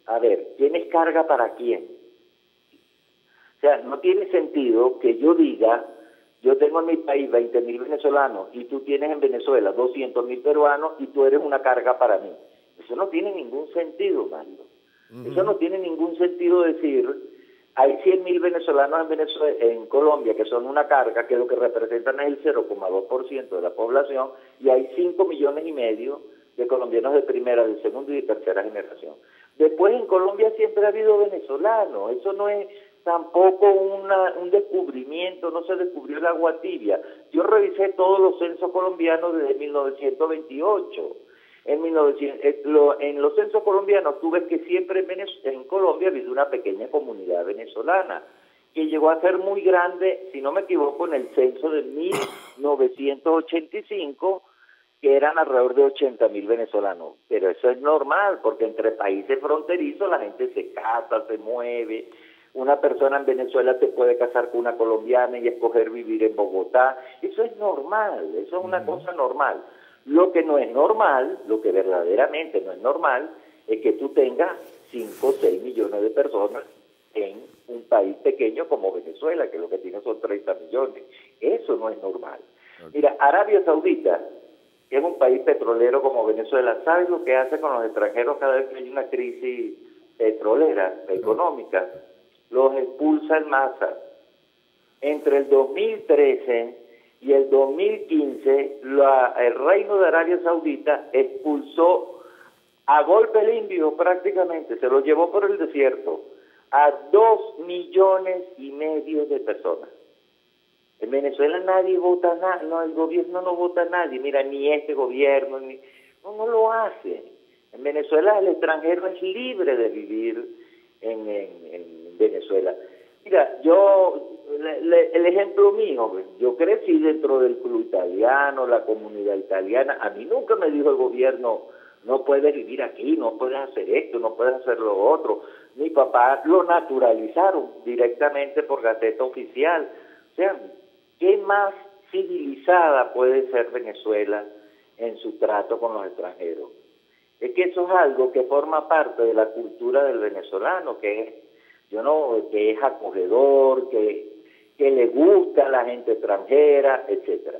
a ver, ¿quién es carga para quién? O sea, no tiene sentido que yo diga, yo tengo en mi país 20 mil venezolanos y tú tienes en Venezuela 200 mil peruanos y tú eres una carga para mí. Eso no tiene ningún sentido, Mario. Eso no tiene ningún sentido decir, hay 100 mil venezolanos en, Venezuela, en Colombia que son una carga, que lo que representan es el 0,2% de la población, y hay 5 millones y medio de colombianos de primera, de segunda y de tercera generación. Después en Colombia siempre ha habido venezolanos, eso no es tampoco una, un descubrimiento, no se descubrió el agua tibia. Yo revisé todos los censos colombianos desde 1928. En, 1900, eh, en los censos colombianos tú ves que siempre en, Colombia vive una pequeña comunidad venezolana que llegó a ser muy grande, si no me equivoco, en el censo de 1985, que eran alrededor de 80 mil venezolanos. Pero eso es normal, porque entre países fronterizos la gente se casa, se mueve. Una persona en Venezuela se puede casar con una colombiana y escoger vivir en Bogotá. Eso es normal, eso es una cosa normal. Lo que no es normal, lo que verdaderamente no es normal, es que tú tengas 5 o 6 millones de personas en un país pequeño como Venezuela, que lo que tiene son 30 millones. Eso no es normal. Mira, Arabia Saudita, que es un país petrolero como Venezuela, ¿sabes lo que hace con los extranjeros cada vez que hay una crisis petrolera, económica? Los expulsa en masa. Entre el 2013 y el 2015, la- el Reino de Arabia Saudita expulsó a golpe limpio prácticamente, se lo llevó por el desierto, a dos millones y medio de personas. En Venezuela nadie vota nada, no, el gobierno no vota a nadie, mira, ni este gobierno, ni, no, no lo hace. En Venezuela el extranjero es libre de vivir en, en- en Venezuela. Mira, yo, le- el ejemplo mío, yo crecí dentro del club italiano, la comunidad italiana, a mí nunca me dijo el gobierno, no puedes vivir aquí, no puedes hacer esto, no puedes hacer lo otro. Mi papá lo naturalizaron directamente por Gaceta Oficial. O sea, ¿qué más civilizada puede ser Venezuela en su trato con los extranjeros? Es que eso es algo que forma parte de la cultura del venezolano, que es, yo no, que es acogedor, que, que le gusta a la gente extranjera, etcétera.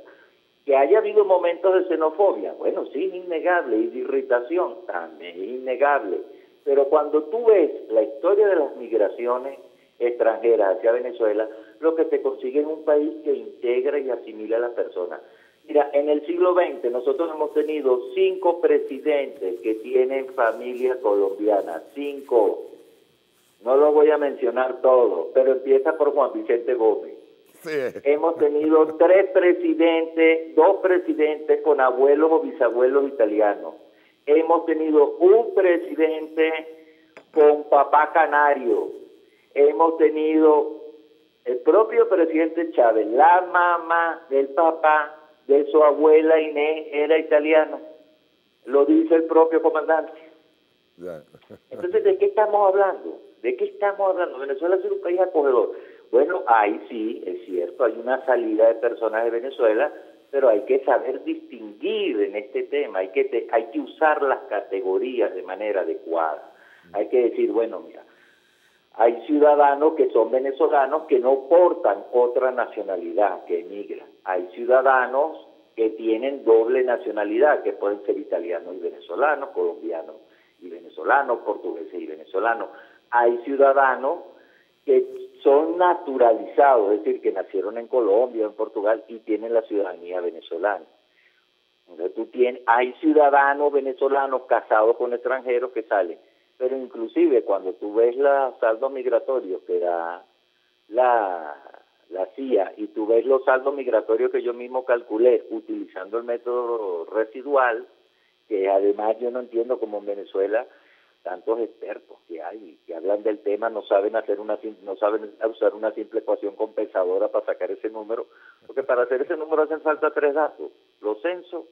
Que haya habido momentos de xenofobia, bueno, sí, es innegable, y de irritación, también es innegable. Pero cuando tú ves la historia de las migraciones extranjeras hacia Venezuela, lo que se consigue es un país que integra y asimila a las personas. Mira, en el siglo XX nosotros hemos tenido cinco presidentes que tienen familia colombiana, cinco. No lo voy a mencionar todo, pero empieza por Juan Vicente Gómez. Hemos tenido tres presidentes, dos presidentes con abuelos o bisabuelos italianos. Hemos tenido un presidente con papá canario. Hemos tenido el propio presidente Chávez, la mamá del papá de su abuela Inés era italiano. Lo dice el propio comandante. Entonces, ¿de qué estamos hablando? ¿De qué estamos hablando? Venezuela es un país acogedor. Bueno, ahí sí, es cierto, hay una salida de personas de Venezuela, pero hay que saber distinguir en este tema, hay que, te- hay que usar las categorías de manera adecuada. Hay que decir, bueno, mira, hay ciudadanos que son venezolanos que no portan otra nacionalidad, que emigran. Hay ciudadanos que tienen doble nacionalidad, que pueden ser italianos y venezolanos, colombianos y venezolanos, portugueses y venezolanos. Hay ciudadanos que son naturalizados, es decir, que nacieron en Colombia en Portugal y tienen la ciudadanía venezolana. Entonces tú tienes, hay ciudadanos venezolanos casados con extranjeros que salen, pero inclusive cuando tú ves los saldos migratorios que da la, la CIA y tú ves los saldos migratorios que yo mismo calculé utilizando el método residual, que además yo no entiendo cómo en Venezuela tantos expertos que hay que hablan del tema no saben hacer una no saben usar una simple ecuación compensadora para sacar ese número porque para hacer ese número hacen falta tres datos los censos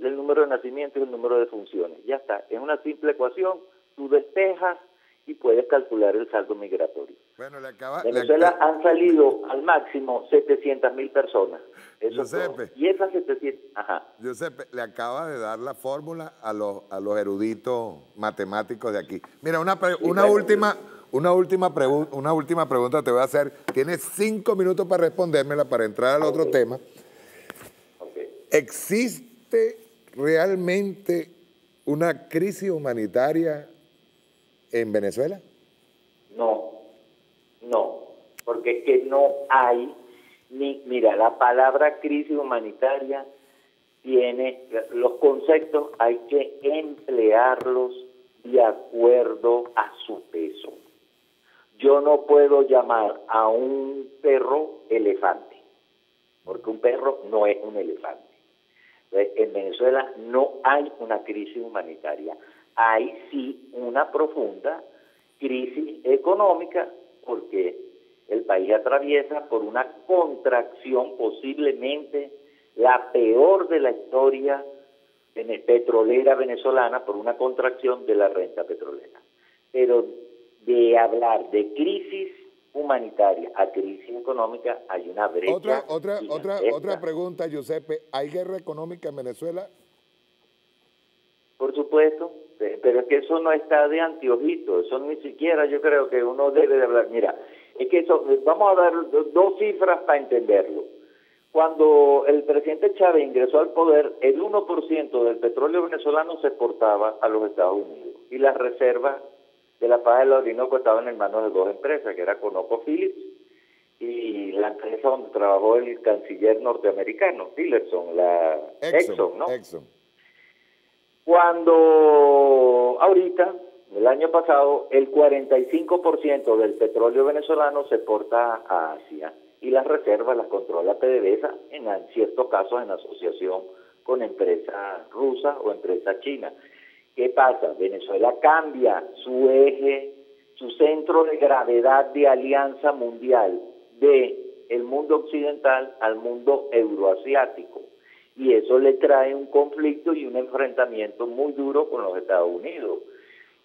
el número de nacimiento y el número de funciones. Ya está es una simple ecuación tú despejas y puedes calcular el saldo migratorio Bueno, le acaba... le- Venezuela han salido al máximo 700 mil personas eso. Giuseppe. y esas 700 ajá Giuseppe, le acaba de dar la fórmula a los, a los eruditos matemáticos de aquí. Mira, una, una última, una, última una última pregunta te voy a hacer. Tienes cinco minutos para respondérmela para entrar al otro tema. ¿Existe realmente una crisis humanitaria en Venezuela? No, porque es que no hay ni, mira, la palabra crisis humanitaria tiene, los conceptos hay que emplearlos de acuerdo a su peso. yo no puedo llamar a un perro elefante, porque un perro no es un elefante. En Venezuela no hay una crisis humanitaria, hay sí una profunda crisis económica porque el país atraviesa por una contracción posiblemente la peor de la historia petrolera venezolana por una contracción de la renta petrolera. Pero de hablar de crisis humanitaria a crisis económica hay una brecha. Otra, otra, otra, otra pregunta, Giuseppe. ¿Hay guerra económica en Venezuela? Por supuesto, pero es que eso no está de anteojito, eso ni siquiera yo creo que uno debe de hablar. Mira, es que eso, vamos a dar dos cifras para entenderlo. Cuando el presidente Chávez ingresó al poder, el 1% del petróleo venezolano se exportaba a los Estados Unidos y las reservas de la Paz del Orinoco estaban en manos de dos empresas, que era ConocoPhillips y la empresa donde trabajó el canciller norteamericano, Tillerson, la Exxon, ¿no? Exxon. Cuando ahorita, el año pasado, el 45% del petróleo venezolano se exporta a Asia y las reservas las controla PDVSA, en ciertos casos en asociación con empresas rusas o empresas chinas. ¿Qué pasa? Venezuela cambia su eje, su centro de gravedad de alianza mundial de el mundo occidental al mundo euroasiático. Y eso le trae un conflicto y un enfrentamiento muy duro con los Estados Unidos.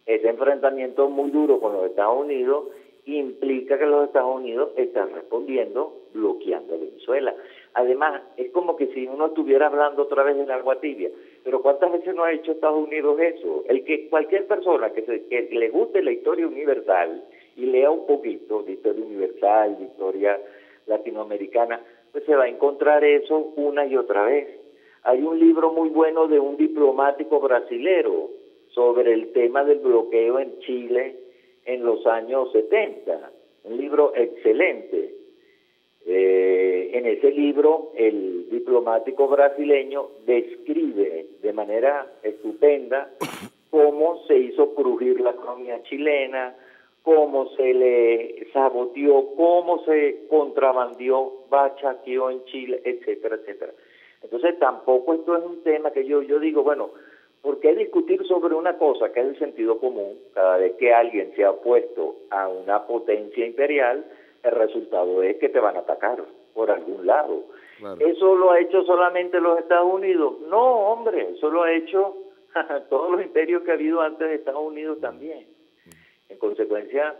Ese enfrentamiento muy duro con los Estados Unidos implica que los Estados Unidos están respondiendo bloqueando Venezuela. Además, es como que si uno estuviera hablando otra vez en agua tibia. Pero ¿cuántas veces no ha hecho Estados Unidos eso? El que cualquier persona que, se, le guste la historia universal y lea un poquito de historia universal, de historia latinoamericana, pues se va a encontrar eso una y otra vez. Hay un libro muy bueno de un diplomático brasilero sobre el tema del bloqueo en Chile en los años 70. Un libro excelente. Eh, en ese libro, el diplomático brasileño describe de manera estupenda cómo se hizo crujir la economía chilena, cómo se le saboteó, cómo se contrabandió, bachaqueó en Chile, etcétera, etcétera. Entonces tampoco esto es un tema que yo, yo digo, bueno, ¿Por qué discutir sobre una cosa que es el sentido común? Cada vez que alguien se ha opuesto a una potencia imperial, el resultado es que te van a atacar por algún lado. ¿Eso lo ha hecho solamente los Estados Unidos? No, hombre, eso lo ha hecho todos los imperios que ha habido antes de Estados Unidos también. En consecuencia,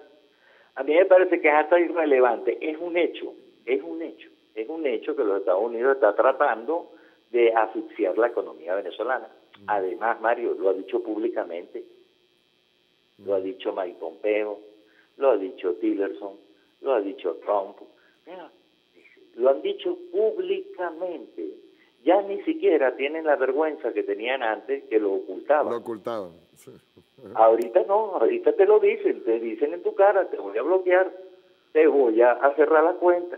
a mí me parece que es hasta irrelevante. Es un hecho, es un hecho, es un hecho que los Estados Unidos está tratando de asfixiar la economía venezolana. Además, Mario, lo ha dicho públicamente, lo ha dicho Mike Pompeo, lo ha dicho Tillerson, lo ha dicho Trump, lo han dicho públicamente. Ya ni siquiera tienen la vergüenza que tenían antes, que lo ocultaban. Lo ocultaban. Ahorita no, ahorita te lo dicen, te dicen en tu cara, te voy a bloquear, te voy a cerrar la cuenta,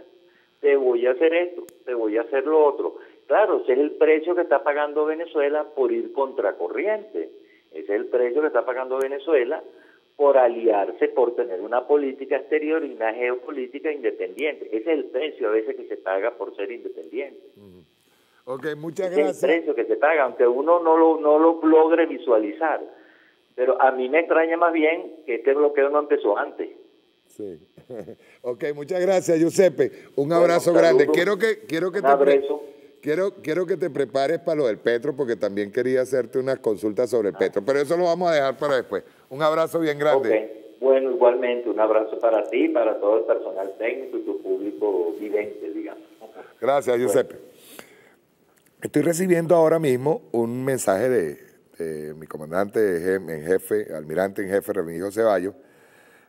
te voy a hacer esto, te voy a hacer lo otro. Claro, ese es el precio que está pagando Venezuela por ir contracorriente. Ese es el precio que está pagando Venezuela por aliarse, por tener una política exterior y una geopolítica independiente. Ese es el precio a veces que se paga por ser independiente. Ok, muchas gracias. Es el precio que se paga, aunque uno no lo, no lo logre visualizar. Pero a mí me extraña más bien que este bloqueo no empezó antes. Sí. ok, muchas gracias, Giuseppe. Un abrazo grande. Quiero que, quiero que te Quiero, quiero que te prepares para lo del Petro, porque también quería hacerte unas consultas sobre el Petro, pero eso lo vamos a dejar para después. Un abrazo bien grande. Bueno, igualmente, un abrazo para ti, para todo el personal técnico y tu público vidente, digamos. Gracias, Giuseppe. Estoy recibiendo ahora mismo un mensaje de, mi comandante en jefe, almirante en jefe, Remijo Ceballos,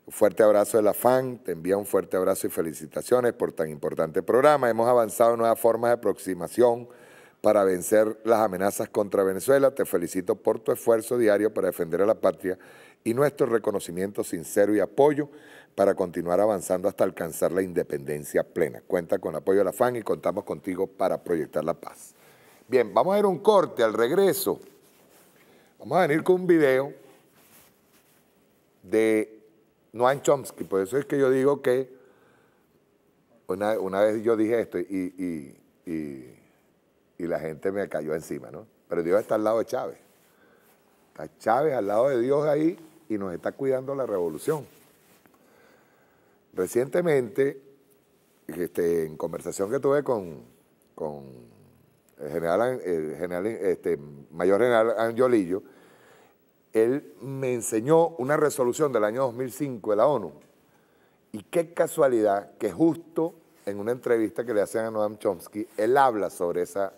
fuerte abrazo de la FAN, te envía un fuerte abrazo y felicitaciones por tan importante programa. Hemos avanzado en nuevas formas de aproximación para vencer las amenazas contra Venezuela. Te felicito por tu esfuerzo diario para defender a la patria y nuestro reconocimiento sincero y apoyo para continuar avanzando hasta alcanzar la independencia plena. Cuenta con el apoyo de la FAN y contamos contigo para proyectar la paz. Bien, vamos a ver un corte al regreso. Vamos a venir con un video de Noam Chomsky, por eso es que yo digo que una, una vez yo dije esto y, y, y, la gente me cayó encima, ¿no? Pero Dios está al lado de Chávez. Está Chávez al lado de Dios ahí y nos está cuidando la revolución. Recientemente, este, en conversación que tuve con, con el general, general este, mayor general Angiolillo, él me enseñó una resolución del año 2005 de la ONU. Y qué casualidad que justo en una entrevista que le hacen a Noam Chomsky, él habla sobre esa,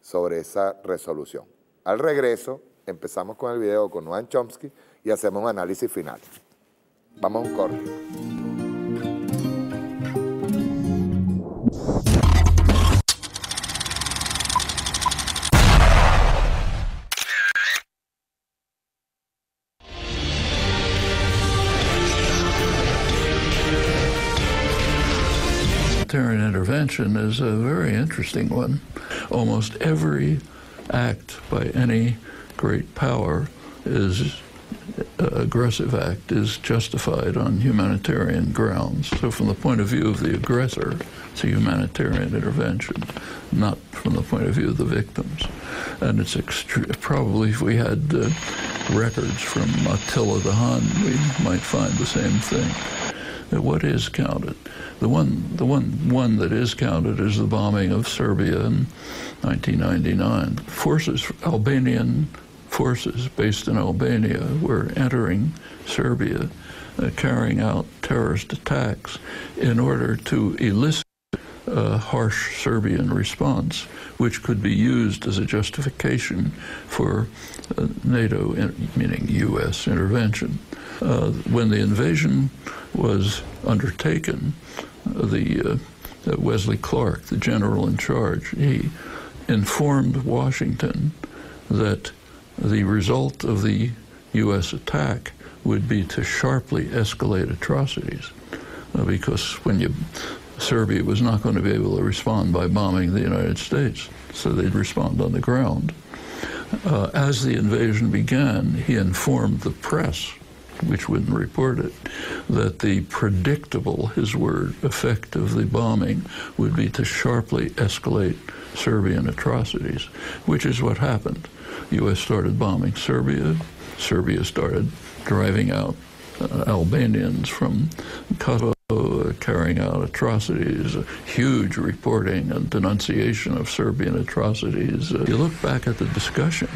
sobre esa resolución. Al regreso, empezamos con el video con Noam Chomsky y hacemos un análisis final. Vamos a un corte. Intervention is a very interesting one. Almost every act by any great power is uh, aggressive act is justified on humanitarian grounds. So from the point of view of the aggressor, it's a humanitarian intervention, not from the point of view of the victims. And it's probably if we had uh, records from Attila the Hun, we might find the same thing. What is counted? The one, the one, one that is counted is the bombing of Serbia in 1999. Forces, Albanian forces based in Albania were entering Serbia, uh, carrying out terrorist attacks in order to elicit a harsh Serbian response, which could be used as a justification for uh, NATO, in, meaning U.S. intervention. Uh, when the invasion was undertaken, the uh, Wesley Clark, the general in charge, he informed Washington that the result of the U.S. attack would be to sharply escalate atrocities, uh, because when you Serbia was not going to be able to respond by bombing the United States, so they'd respond on the ground. Uh, as the invasion began, he informed the press, which wouldn't report it, that the predictable, his word, effect of the bombing would be to sharply escalate Serbian atrocities, which is what happened. U.S. started bombing Serbia. Serbia started driving out uh, Albanians from Kosovo, carrying out atrocities, huge reporting and denunciation of Serbian atrocities. Uh, you look back at the discussion,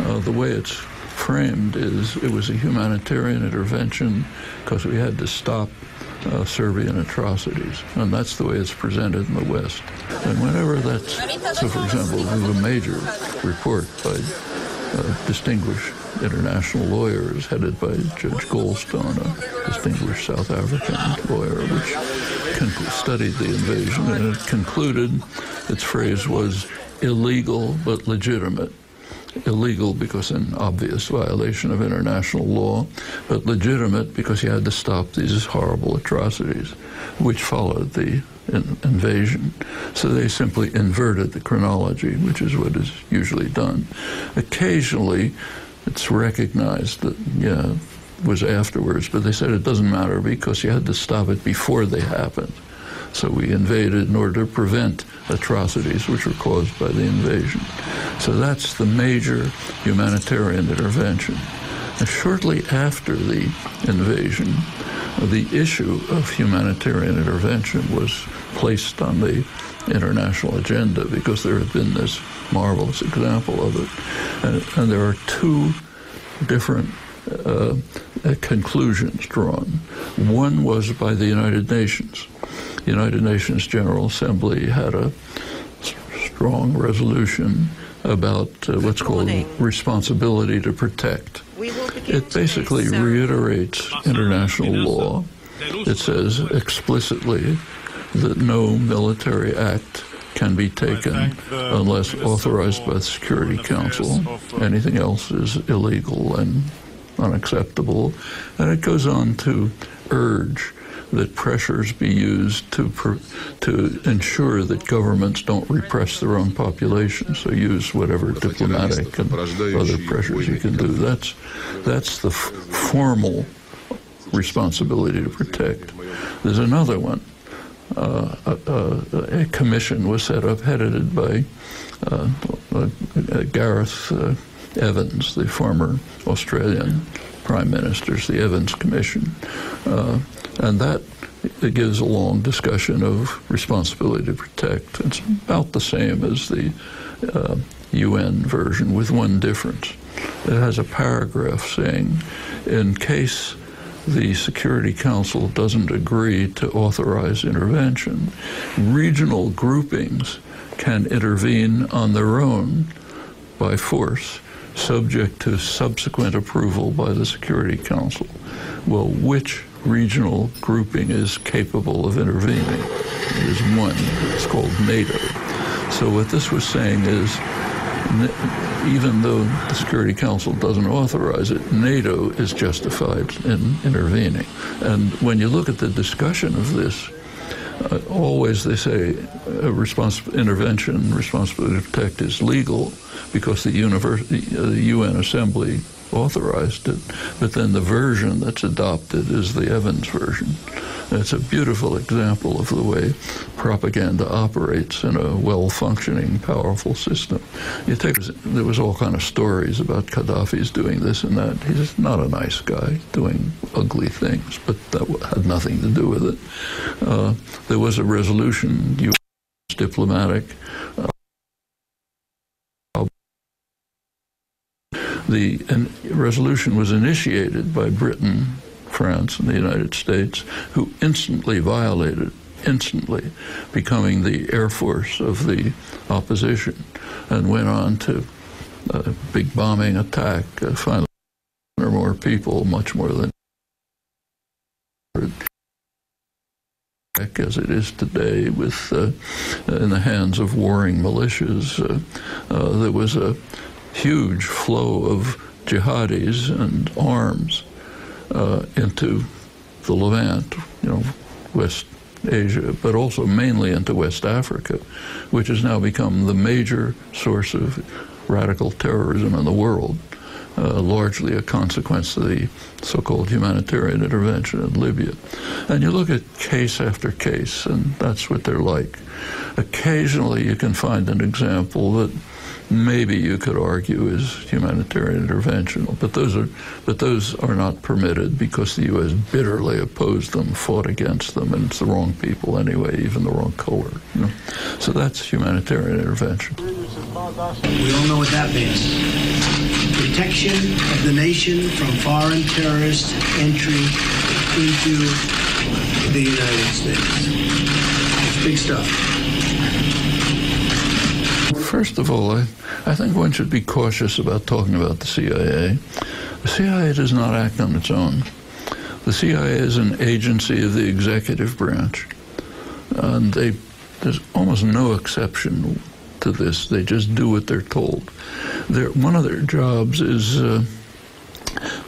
uh, the way it's framed is it was a humanitarian intervention because we had to stop uh, Serbian atrocities. And that's the way it's presented in the West. And whenever that's, so for example, have a major report by uh, distinguished international lawyers headed by Judge Goldstone, a distinguished South African lawyer, which studied the invasion and it concluded its phrase was illegal but legitimate illegal because an obvious violation of international law, but legitimate because he had to stop these horrible atrocities which followed the in- invasion. So they simply inverted the chronology, which is what is usually done. Occasionally, it's recognized that, yeah, was afterwards, but they said it doesn't matter because you had to stop it before they happened. So we invaded in order to prevent atrocities which were caused by the invasion. So that's the major humanitarian intervention. And shortly after the invasion, the issue of humanitarian intervention was placed on the international agenda because there had been this marvelous example of it. And, and there are two different uh, uh, conclusions drawn. One was by the United Nations. The United Nations General Assembly had a strong resolution about uh, what's called responsibility to protect. It basically reiterates international law. It says explicitly that no military act can be taken unless authorized by the Security Council. Anything else is illegal and unacceptable. And it goes on to urge that pressures be used to to ensure that governments don't repress their own population. So use whatever diplomatic and other pressures you can do. That's that's the f- formal responsibility to protect. There's another one. Uh, a, a, a, commission was set up headed by uh, uh, Gareth uh, Evans, the former Australian Prime Minister's, the Evans Commission. Uh, and that it gives a long discussion of responsibility to protect. It's about the same as the uh, UN version, with one difference. It has a paragraph saying, in case the Security Council doesn't agree to authorize intervention, regional groupings can intervene on their own by force, subject to subsequent approval by the Security Council. Well, which regional grouping is capable of intervening? There's one, it's called NATO. So what this was saying is, even though the Security Council doesn't authorize it, NATO is justified in intervening. And when you look at the discussion of this, uh, always they say a respons- intervention, responsibility to protect is legal because the, uh, the UN Assembly authorized it, but then the version that's adopted is the Evans version. It's a beautiful example of the way propaganda operates in a well-functioning, powerful system. You take there was all kind of stories about Gaddafi's doing this and that. He's not a nice guy doing ugly things, but that had nothing to do with it. Uh, there was a resolution, U.S. diplomatic. Uh, the resolution was initiated by Britain, France, and the United States, who instantly violated, instantly becoming the air force of the opposition, and went on to a big bombing attack, uh, finally, or more people, much more than as it is today with uh, in the hands of warring militias. Uh, uh, there was a huge flow of jihadis and arms uh, into the Levant, you know, West Asia, but also mainly into West Africa, which has now become the major source of radical terrorism in the world, uh, largely a consequence of the so-called humanitarian intervention in Libya. And you look at case after case, and that's what they're like. Occasionally you can find an example that maybe you could argue is humanitarian intervention, but those are but those are not permitted because the U.S. bitterly opposed them, fought against them, and it's the wrong people anyway, even the wrong color. You know? So that's humanitarian intervention. We all know what that means. Protection of the nation from foreign terrorist entry into the United States. It's big stuff. First of all, I, I think one should be cautious about talking about the CIA. The CIA does not act on its own. The CIA is an agency of the executive branch, and they, there's almost no exception to this. They just do what they're told. One of their jobs is uh,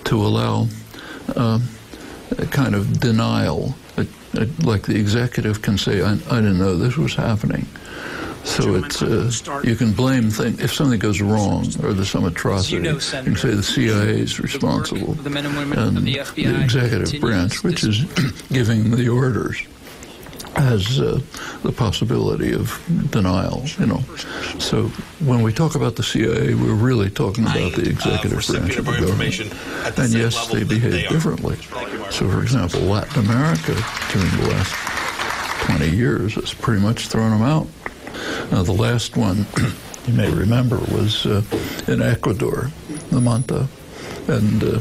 to allow uh, a kind of denial, like the executive can say, I, I didn't know this was happening. So it's uh, you can blame things if something goes wrong or there's some atrocity. You, can say the CIA is responsible, and the, the executive branch, which is giving the orders, has uh, the possibility of denial. You know, so when we talk about the CIA, we're really talking about the executive uh, branch of the government. And yes, they behave differently. So, for example, Latin America during the last 20 years has pretty much thrown them out. Now, the last one you may remember was uh, in Ecuador, the Manta, and uh,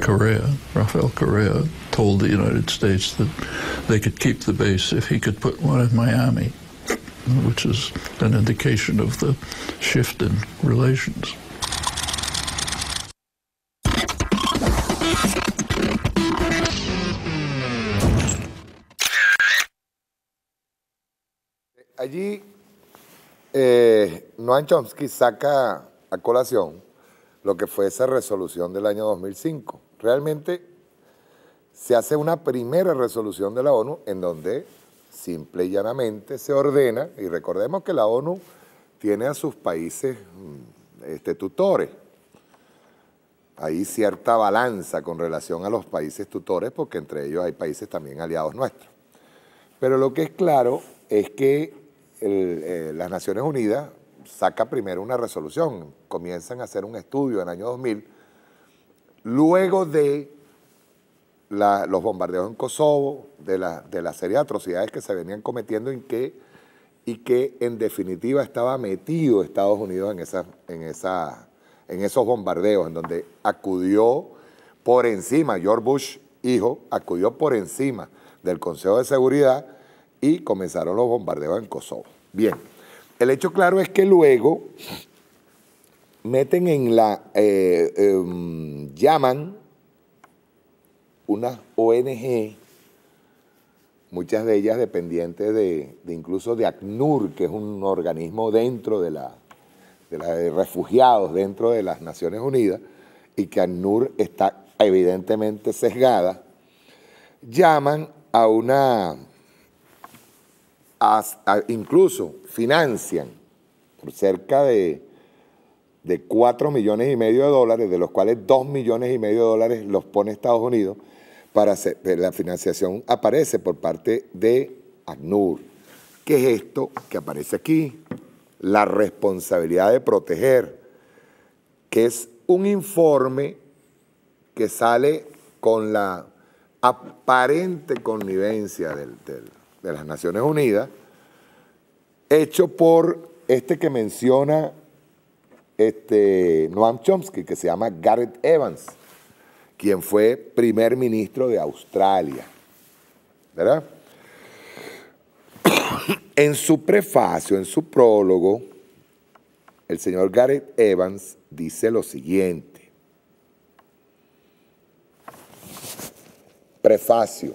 Correa, Rafael Correa, told the United States that they could keep the base if he could put one in Miami, which is an indication of the shift in relations. Allí eh, Noam Chomsky saca a colación lo que fue esa resolución del año 2005. Realmente se hace una primera resolución de la ONU en donde simple y llanamente se ordena, y recordemos que la ONU tiene a sus países mm, este, tutores, hay cierta balanza con relación a los países tutores, porque entre ellos hay países también aliados nuestros. Pero lo que es claro es que eh, las Naciones Unidas saca primero una resolución, comienzan a hacer un estudio en el año 2000, luego de los bombardeos en Kosovo, de la, de la serie de atrocidades que se venían cometiendo en que, y que en definitiva estaba metido Estados Unidos en, esa, en, esa, en esos bombardeos, en donde acudió por encima, George Bush, hijo, acudió por encima del Consejo de Seguridad y comenzaron los bombardeos en Kosovo. Bien, el hecho claro es que luego meten en la, eh, em, llaman una ONG, muchas de ellas dependientes de, incluso de ACNUR, que es un organismo dentro de la, de refugiados dentro de las Naciones Unidas, y que ACNUR está evidentemente sesgada, llaman a una, incluso financian por cerca de, de 4 millones y medio de dólares, de los cuales 2 millones y medio de dólares los pone Estados Unidos, para hacer, la financiación aparece por parte de ACNUR. ¿Qué es esto que aparece aquí? La responsabilidad de proteger, que es un informe que sale con la aparente connivencia de las Naciones Unidas, hecho por este que menciona este, Noam Chomsky, que se llama Garrett Evans quien fue primer ministro de Australia. ¿Verdad? En su prefacio, en su prólogo, el señor Gareth Evans dice lo siguiente. Prefacio.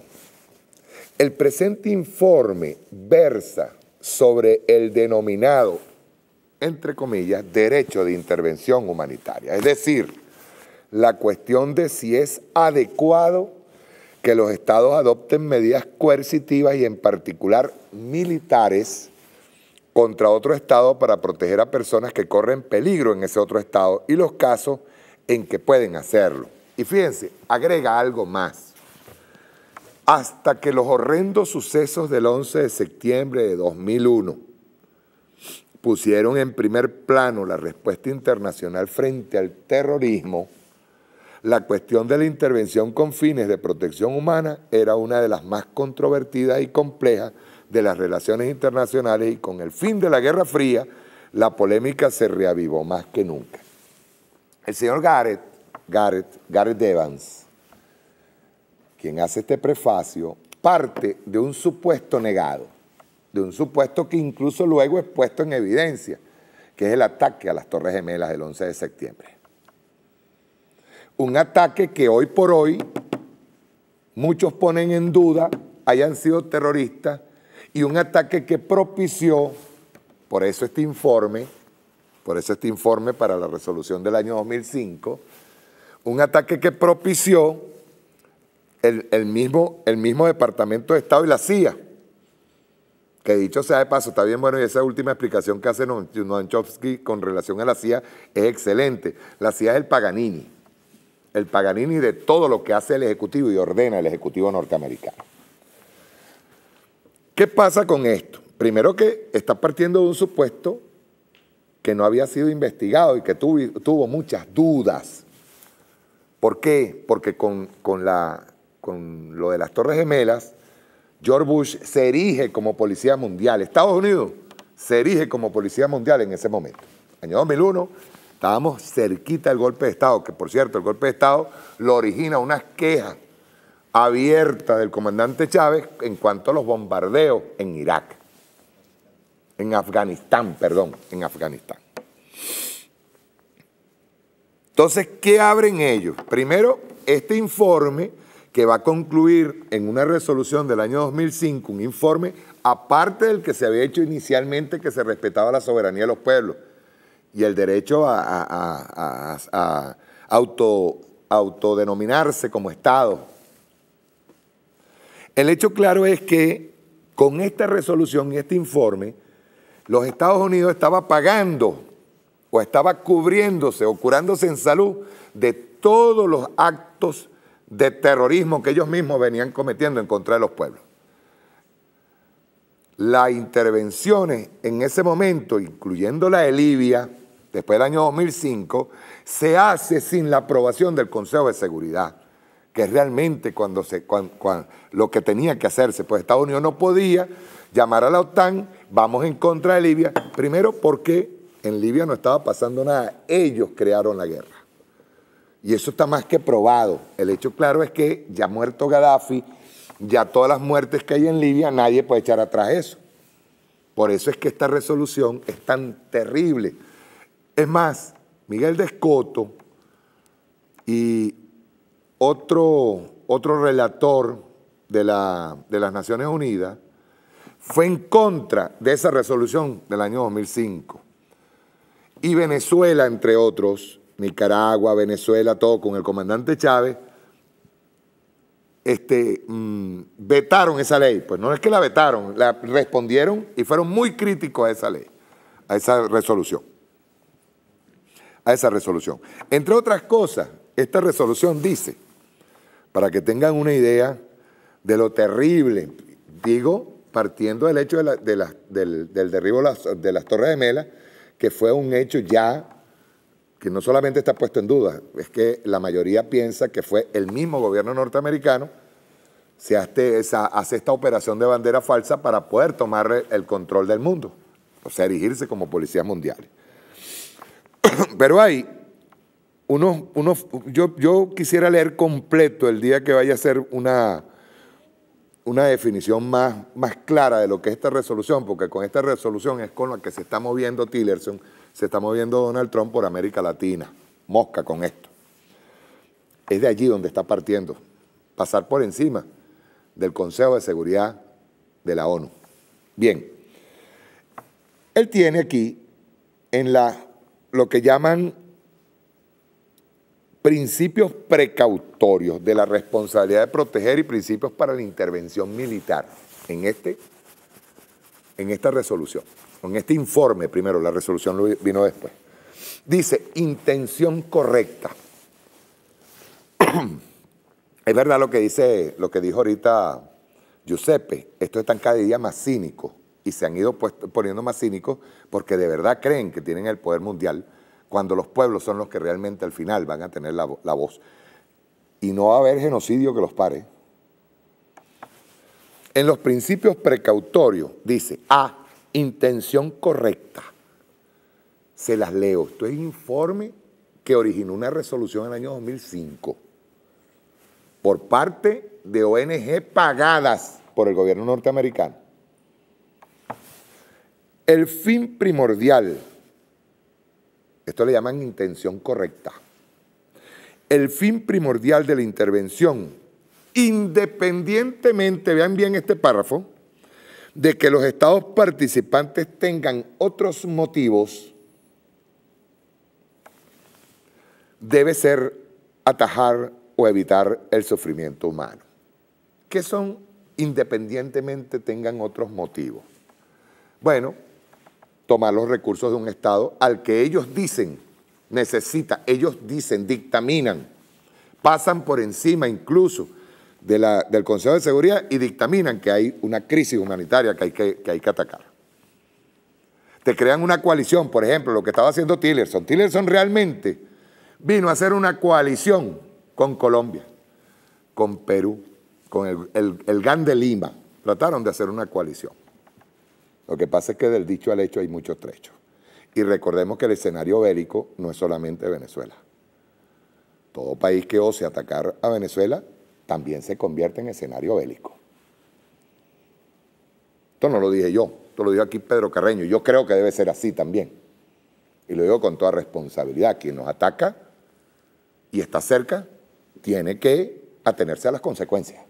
El presente informe versa sobre el denominado, entre comillas, derecho de intervención humanitaria. Es decir, la cuestión de si es adecuado que los estados adopten medidas coercitivas y en particular militares contra otro estado para proteger a personas que corren peligro en ese otro estado y los casos en que pueden hacerlo. Y fíjense, agrega algo más. Hasta que los horrendos sucesos del 11 de septiembre de 2001 pusieron en primer plano la respuesta internacional frente al terrorismo, la cuestión de la intervención con fines de protección humana era una de las más controvertidas y complejas de las relaciones internacionales y con el fin de la Guerra Fría, la polémica se reavivó más que nunca. El señor Garrett, Garrett, Garrett Evans, quien hace este prefacio, parte de un supuesto negado, de un supuesto que incluso luego es puesto en evidencia, que es el ataque a las Torres Gemelas del 11 de septiembre. Un ataque que hoy por hoy muchos ponen en duda hayan sido terroristas y un ataque que propició, por eso este informe, por eso este informe para la resolución del año 2005, un ataque que propició el, mismo, el mismo Departamento de Estado y la CIA, que dicho sea de paso, está bien bueno y esa última explicación que hace Noam Chomsky con relación a la CIA es excelente. La CIA es el Paganini el Paganini de todo lo que hace el Ejecutivo y ordena el Ejecutivo norteamericano. ¿Qué pasa con esto? Primero que está partiendo de un supuesto que no había sido investigado y que tuvo, muchas dudas. ¿Por qué? Porque con, la, con lo de las Torres Gemelas, George Bush se erige como policía mundial. Estados Unidos se erige como policía mundial en ese momento. Año 2001, Estábamos cerquita del golpe de Estado, que por cierto, el golpe de Estado lo origina una queja abierta del comandante Chávez en cuanto a los bombardeos en Irak, en Afganistán, perdón, en Afganistán. Entonces, ¿qué abren ellos? Primero, este informe que va a concluir en una resolución del año 2005, un informe aparte del que se había hecho inicialmente que se respetaba la soberanía de los pueblos, y el derecho a, auto, autodenominarse como Estado. El hecho claro es que con esta resolución y este informe, los Estados Unidos estaba pagando o estaba cubriéndose o curándose en salud de todos los actos de terrorismo que ellos mismos venían cometiendo en contra de los pueblos. Las intervenciones en ese momento, incluyendo la de Libia, después del año 2005, se hace sin la aprobación del Consejo de Seguridad, que es realmente cuando se, lo que tenía que hacerse. Pues Estados Unidos no podía llamar a la OTAN, vamos en contra de Libia, primero porque en Libia no estaba pasando nada, ellos crearon la guerra. Y eso está más que probado. El hecho claro es que ya muerto Gaddafi, ya todas las muertes que hay en Libia, nadie puede echar atrás eso. Por eso es que esta resolución es tan terrible. Es más, Miguel de Escoto y otro, otro relator de, la, de las Naciones Unidas fue en contra de esa resolución del año 2005. Y Venezuela, entre otros, Nicaragua, Venezuela, todo con el comandante Chávez, este, mm, vetaron esa ley. Pues no es que la vetaron, la respondieron y fueron muy críticos a esa ley, a esa resolución. A esa resolución. Entre otras cosas, esta resolución dice, para que tengan una idea de lo terrible, digo, partiendo del hecho del, del, derribo de las Torres de Mela, que fue un hecho ya que no solamente está puesto en duda, es que la mayoría piensa que fue el mismo gobierno norteamericano se hace, esta operación de bandera falsa para poder tomar el control del mundo, o sea, erigirse como policías mundiales. Pero hay unos, unos yo, yo quisiera leer completo el día que vaya a ser una, una definición más, más clara de lo que es esta resolución, porque con esta resolución es con la que se está moviendo Tillerson, se está moviendo Donald Trump por América Latina. Mosca con esto. Es de allí donde está partiendo. Pasar por encima del Consejo de Seguridad de la ONU. Bien, él tiene aquí en la, lo que llaman principios precautorios de la responsabilidad de proteger y principios para la intervención militar en, este, en esta resolución, en este informe primero, la resolución vino después. Dice, intención correcta. es verdad lo que dice, lo que dijo ahorita Giuseppe, esto están cada día más cínicos y se han ido poniendo más cínicos porque de verdad creen que tienen el poder mundial cuando los pueblos son los que realmente al final van a tener la, voz. Y no va a haber genocidio que los pare. En los principios precautorios dice, A, intención correcta. Se las leo. Esto es informe que originó una resolución en el año 2005 por parte de ONG pagadas por el gobierno norteamericano. El fin primordial esto le llaman intención correcta. El fin primordial de la intervención, independientemente, vean bien este párrafo, de que los estados participantes tengan otros motivos, debe ser atajar o evitar el sufrimiento humano. ¿Qué son independientemente tengan otros motivos? Bueno, tomar los recursos de un Estado al que ellos dicen necesita, ellos dicen, dictaminan, pasan por encima incluso del Consejo de Seguridad y dictaminan que hay una crisis humanitaria que hay que, que atacar. Te crean una coalición, por ejemplo, lo que estaba haciendo Tillerson. Tillerson realmente vino a hacer una coalición con Colombia, con Perú, con el, el, el GAN de Lima. Trataron de hacer una coalición. Lo que pasa es que del dicho al hecho hay muchos trechos. Y recordemos que el escenario bélico no es solamente Venezuela. Todo país que ose atacar a Venezuela también se convierte en escenario bélico. Esto no lo dije yo, esto lo dijo aquí Pedro Carreño. Yo creo que debe ser así también. Y lo digo con toda responsabilidad. Quien nos ataca y está cerca tiene que atenerse a las consecuencias.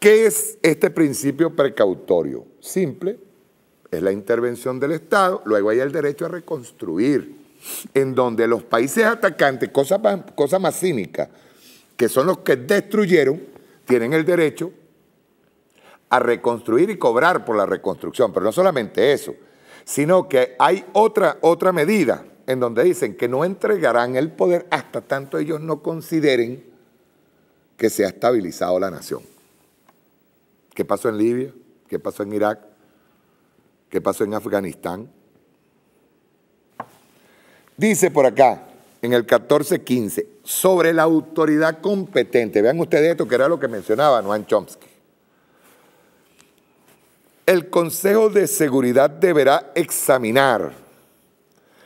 ¿Qué es este principio precautorio? Simple, es la intervención del Estado, luego hay el derecho a reconstruir, en donde los países atacantes, cosa, cosa más cínica, que son los que destruyeron, tienen el derecho a reconstruir y cobrar por la reconstrucción. Pero no solamente eso, sino que hay otra, otra medida en donde dicen que no entregarán el poder hasta tanto ellos no consideren que se ha estabilizado la nación. ¿Qué pasó en Libia? ¿Qué pasó en Irak? ¿Qué pasó en Afganistán? Dice por acá, en el 1415, sobre la autoridad competente. Vean ustedes esto, que era lo que mencionaba Noam Chomsky. El Consejo de Seguridad deberá examinar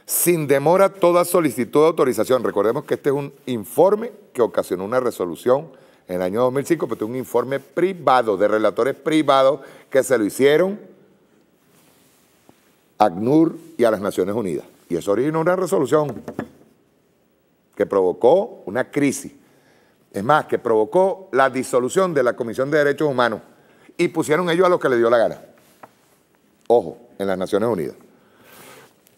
sin demora toda solicitud de autorización. Recordemos que este es un informe que ocasionó una resolución en el año 2005, pero es un informe privado, de relatores privados que se lo hicieron a ACNUR y a las Naciones Unidas. Y eso originó una resolución que provocó una crisis. Es más, que provocó la disolución de la Comisión de Derechos Humanos y pusieron ellos a lo que le dio la gana. Ojo, en las Naciones Unidas.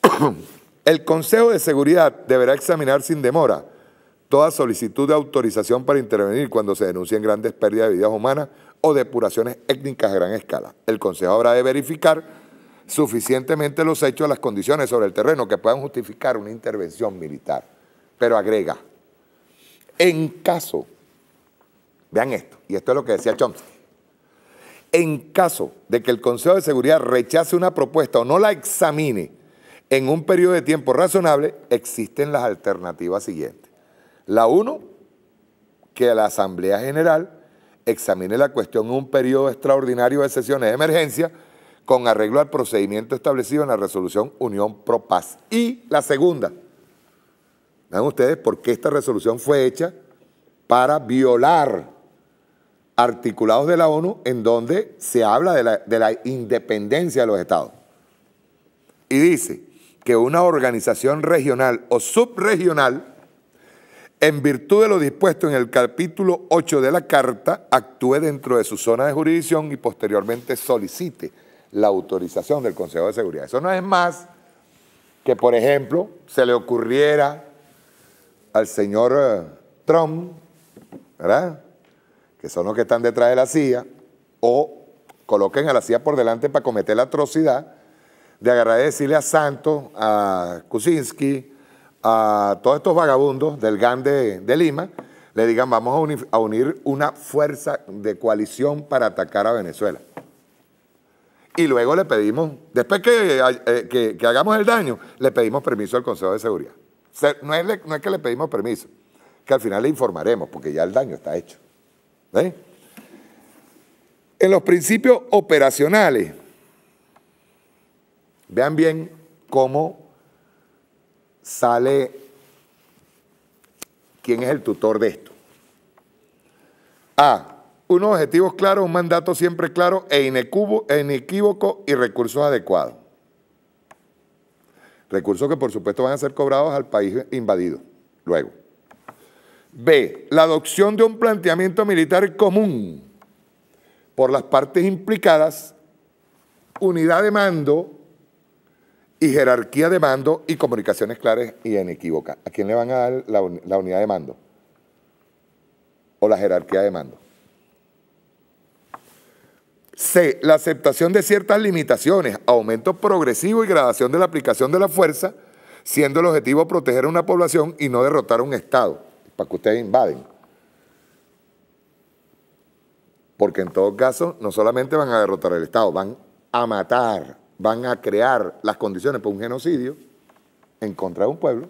El Consejo de Seguridad deberá examinar sin demora toda solicitud de autorización para intervenir cuando se denuncien grandes pérdidas de vidas humanas o depuraciones étnicas a gran escala. El Consejo habrá de verificar suficientemente los hechos, las condiciones sobre el terreno que puedan justificar una intervención militar. Pero agrega, en caso, vean esto, y esto es lo que decía Chomsky, en caso de que el Consejo de Seguridad rechace una propuesta o no la examine en un periodo de tiempo razonable, existen las alternativas siguientes. La uno, que la Asamblea General examine la cuestión en un periodo extraordinario de sesiones de emergencia con arreglo al procedimiento establecido en la resolución Unión Pro Paz. Y la segunda, vean ustedes por qué esta resolución fue hecha para violar articulados de la ONU en donde se habla de la, de la independencia de los estados. Y dice que una organización regional o subregional en virtud de lo dispuesto en el capítulo 8 de la Carta, actúe dentro de su zona de jurisdicción y posteriormente solicite la autorización del Consejo de Seguridad. Eso no es más que, por ejemplo, se le ocurriera al señor eh, Trump, ¿verdad? Que son los que están detrás de la CIA, o coloquen a la CIA por delante para cometer la atrocidad de agarrar y decirle a Santos, a Kuczynski, a todos estos vagabundos del GAN de, Lima, le digan vamos a unir, a unir una fuerza de coalición para atacar a Venezuela y luego le pedimos, después eh, que, que, hagamos el daño, le pedimos permiso al Consejo de Seguridad. no, es no, es que le pedimos permiso, que al final le informaremos, porque ya el daño está hecho. En los principios operacionales, vean bien cómo sale quién es el tutor de esto. A unos objetivos claros, un mandato siempre claro e inequívoco y recursos adecuados. Recursos que por supuesto van a ser cobrados al país invadido. Luego. B. La adopción de un planteamiento militar común por las partes implicadas, unidad de mando y jerarquía de mando y comunicaciones claras y inequívocas. ¿A quién le van a dar la, la unidad de mando? O la jerarquía de mando. C. La aceptación de ciertas limitaciones, aumento progresivo y gradación de la aplicación de la fuerza, siendo el objetivo proteger a una población y no derrotar a un Estado, para que ustedes invaden. Porque en todo caso, no solamente van a derrotar al Estado, van a matar, van a crear las condiciones para un genocidio en contra de un pueblo.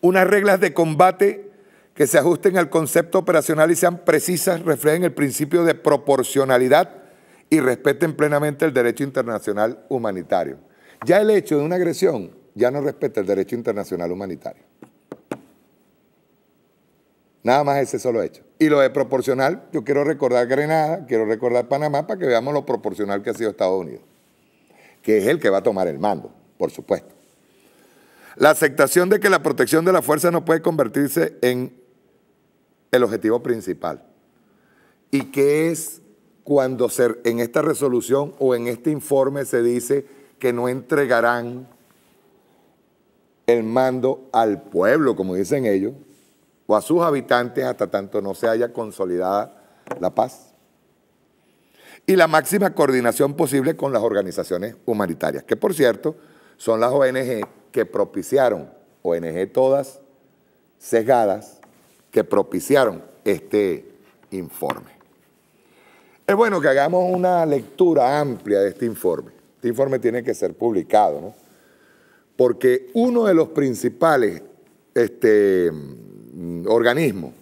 Unas reglas de combate que se ajusten al concepto operacional y sean precisas, reflejen el principio de proporcionalidad y respeten plenamente el derecho internacional humanitario. Ya el hecho de una agresión ya no respeta el derecho internacional humanitario. Nada más ese solo hecho. Y lo de proporcional, yo quiero recordar Grenada, quiero recordar Panamá para que veamos lo proporcional que ha sido Estados Unidos, que es el que va a tomar el mando, por supuesto. La aceptación de que la protección de la fuerza no puede convertirse en el objetivo principal. ¿Y qué es cuando se, en esta resolución o en este informe se dice que no entregarán el mando al pueblo, como dicen ellos, o a sus habitantes hasta tanto no se haya consolidada la paz? y la máxima coordinación posible con las organizaciones humanitarias, que por cierto son las ONG que propiciaron, ONG todas sesgadas, que propiciaron este informe. Es bueno que hagamos una lectura amplia de este informe. Este informe tiene que ser publicado, ¿no? Porque uno de los principales este, organismos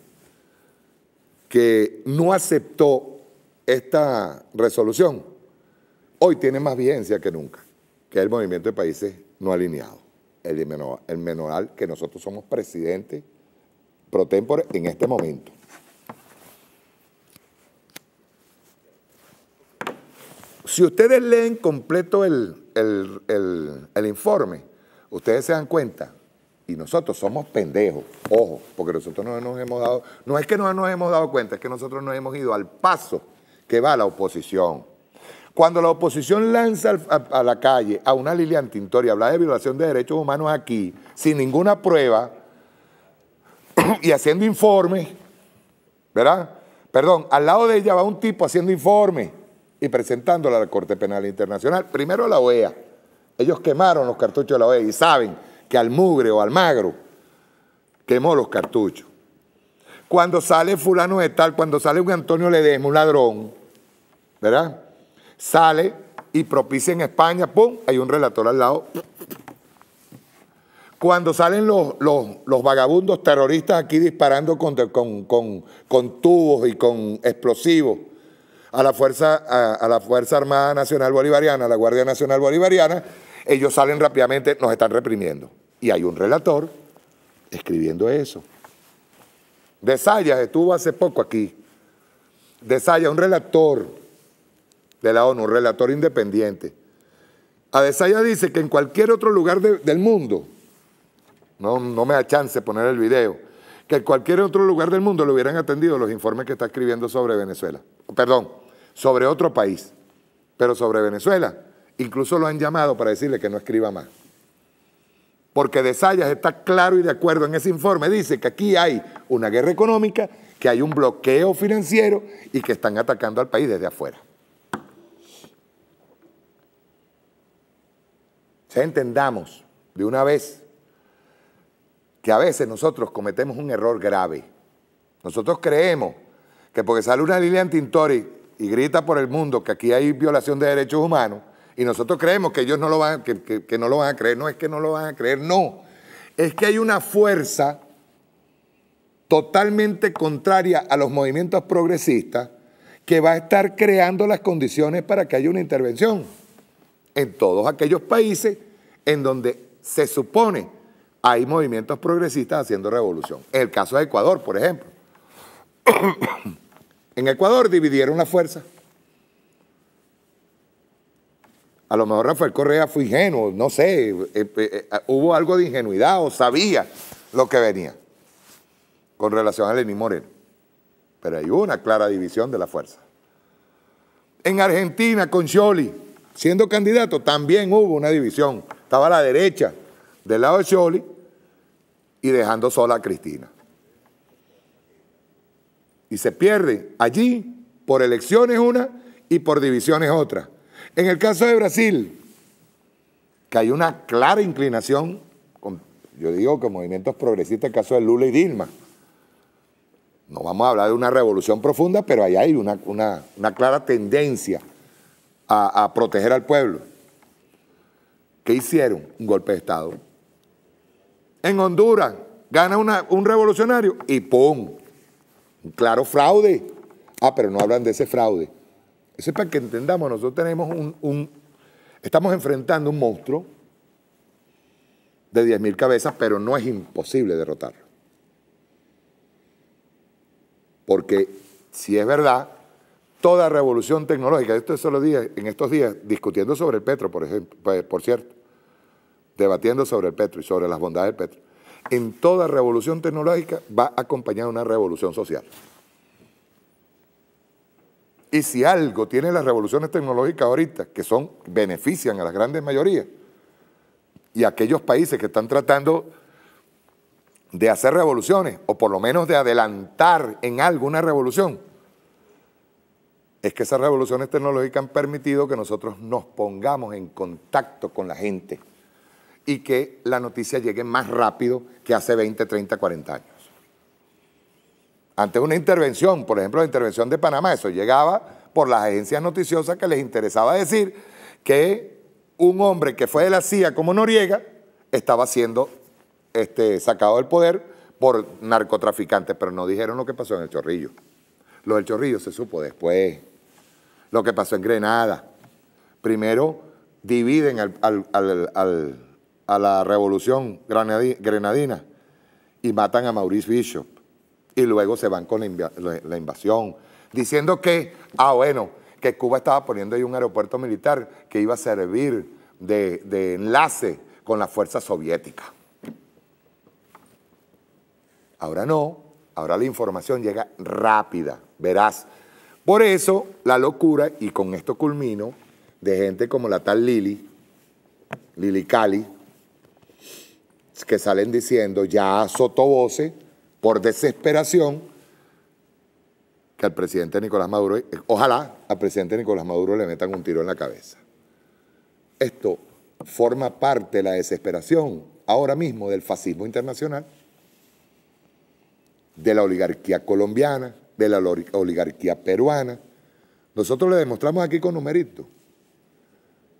que no aceptó esta resolución, hoy tiene más vigencia que nunca, que es el movimiento de países no alineados, el, el menor que nosotros somos presidentes pro tempore en este momento. Si ustedes leen completo el, el, informe, ustedes se dan cuenta, y nosotros somos pendejos, ojo, porque nosotros no nos hemos dado, no es que no nos hemos dado cuenta, es que nosotros nos hemos ido al paso que va la oposición. Cuando la oposición lanza a, la calle a una Lilian Tintori a hablar de violación de derechos humanos aquí, sin ninguna prueba, y haciendo informes, ¿verdad? Perdón, al lado de ella va un tipo haciendo informes y presentándola a la Corte Penal Internacional. Primero la OEA. Ellos quemaron los cartuchos de la OEA y saben que al mugre o al magro quemó los cartuchos. Cuando sale fulano de tal, cuando sale un Antonio Ledesma, un ladrón, ¿verdad? Sale y propicia en España, ¡pum! Hay un relator al lado. Cuando salen los, los, vagabundos terroristas aquí disparando con, con, con, tubos y con explosivos a la, Fuerza, a, la Fuerza Armada Nacional Bolivariana, a la Guardia Nacional Bolivariana, ellos salen rápidamente, nos están reprimiendo. Y hay un relator escribiendo eso. De Sayas estuvo hace poco aquí. De Sayas, un relator de la ONU, un relator independiente. Adesaya dice que en cualquier otro lugar del mundo, no, no me da chance poner el video, que en cualquier otro lugar del mundo le hubieran atendido los informes que está escribiendo sobre Venezuela. Perdón, sobre otro país, pero sobre Venezuela. Incluso lo han llamado para decirle que no escriba más. Porque de Sayas está claro y de acuerdo en ese informe. Dice que aquí hay una guerra económica, que hay un bloqueo financiero y que están atacando al país desde afuera. Ya entendamos de una vez que a veces nosotros cometemos un error grave. Nosotros creemos que porque sale una Lilian Tintori y grita por el mundo que aquí hay violación de derechos humanos, y nosotros creemos que ellos no lo van, que, que no lo van a creer, no es que no lo van a creer, no. Es que hay una fuerza totalmente contraria a los movimientos progresistas que va a estar creando las condiciones para que haya una intervención en todos aquellos países en donde se supone hay movimientos progresistas haciendo revolución. El caso de Ecuador, por ejemplo. en Ecuador dividieron la fuerza. A lo mejor Rafael Correa fue ingenuo, no sé, eh, eh, eh, hubo algo de ingenuidad o sabía lo que venía con relación a Lenín Moreno. Pero hay una clara división de la fuerza. En Argentina, con Scioli, siendo candidato, también hubo una división. Estaba a la derecha del lado de Scioli y dejando sola a Cristina. Y se pierde allí por elecciones una y por divisiones otra. En el caso de Brasil, que hay una clara inclinación, yo digo que movimientos progresistas, el caso de Lula y Dilma. No vamos a hablar de una revolución profunda, pero ahí hay una, clara tendencia a, a proteger al pueblo. ¿Qué hicieron? Un golpe de Estado en Honduras, gana un revolucionario y ¡pum! Un claro fraude. Ah, pero no hablan de ese fraude. Eso es para que entendamos, nosotros tenemos un, estamos enfrentando un monstruo de 10.000 cabezas, pero no es imposible derrotarlo. Porque si es verdad, toda revolución tecnológica, esto es solo días, en estos días, discutiendo sobre el petro, por ejemplo, pues, por cierto, debatiendo sobre el petro y sobre las bondades del petro. En toda revolución tecnológica va acompañada una revolución social. Y si algo tiene las revoluciones tecnológicas ahorita, que son, benefician a las grandes mayorías, y aquellos países que están tratando de hacer revoluciones, o por lo menos de adelantar en algo una revolución, es que esas revoluciones tecnológicas han permitido que nosotros nos pongamos en contacto con la gente y que la noticia llegue más rápido que hace 20, 30, 40 años. Antes una intervención, por ejemplo la intervención de Panamá, eso llegaba por las agencias noticiosas que les interesaba decir que un hombre que fue de la CIA como Noriega estaba siendo este, sacado del poder por narcotraficantes, pero no dijeron lo que pasó en el Chorrillo. Lo del Chorrillo se supo después. Lo que pasó en Grenada. Primero dividen a la revolución grenadina y matan a Maurice Bishop. Y luego se van con la invasión, diciendo que, ah, bueno, que Cuba estaba poniendo ahí un aeropuerto militar que iba a servir de, enlace con la fuerza soviética. Ahora no, ahora la información llega rápida, verás. Por eso la locura, y con esto culmino, de gente como la tal Lili, Lili Cali, que salen diciendo ya sotovoce, por desesperación, que al presidente Nicolás Maduro, ojalá al presidente Nicolás Maduro le metan un tiro en la cabeza. Esto forma parte de la desesperación ahora mismo del fascismo internacional, de la oligarquía colombiana, de la oligarquía peruana. Nosotros le demostramos aquí con numeritos,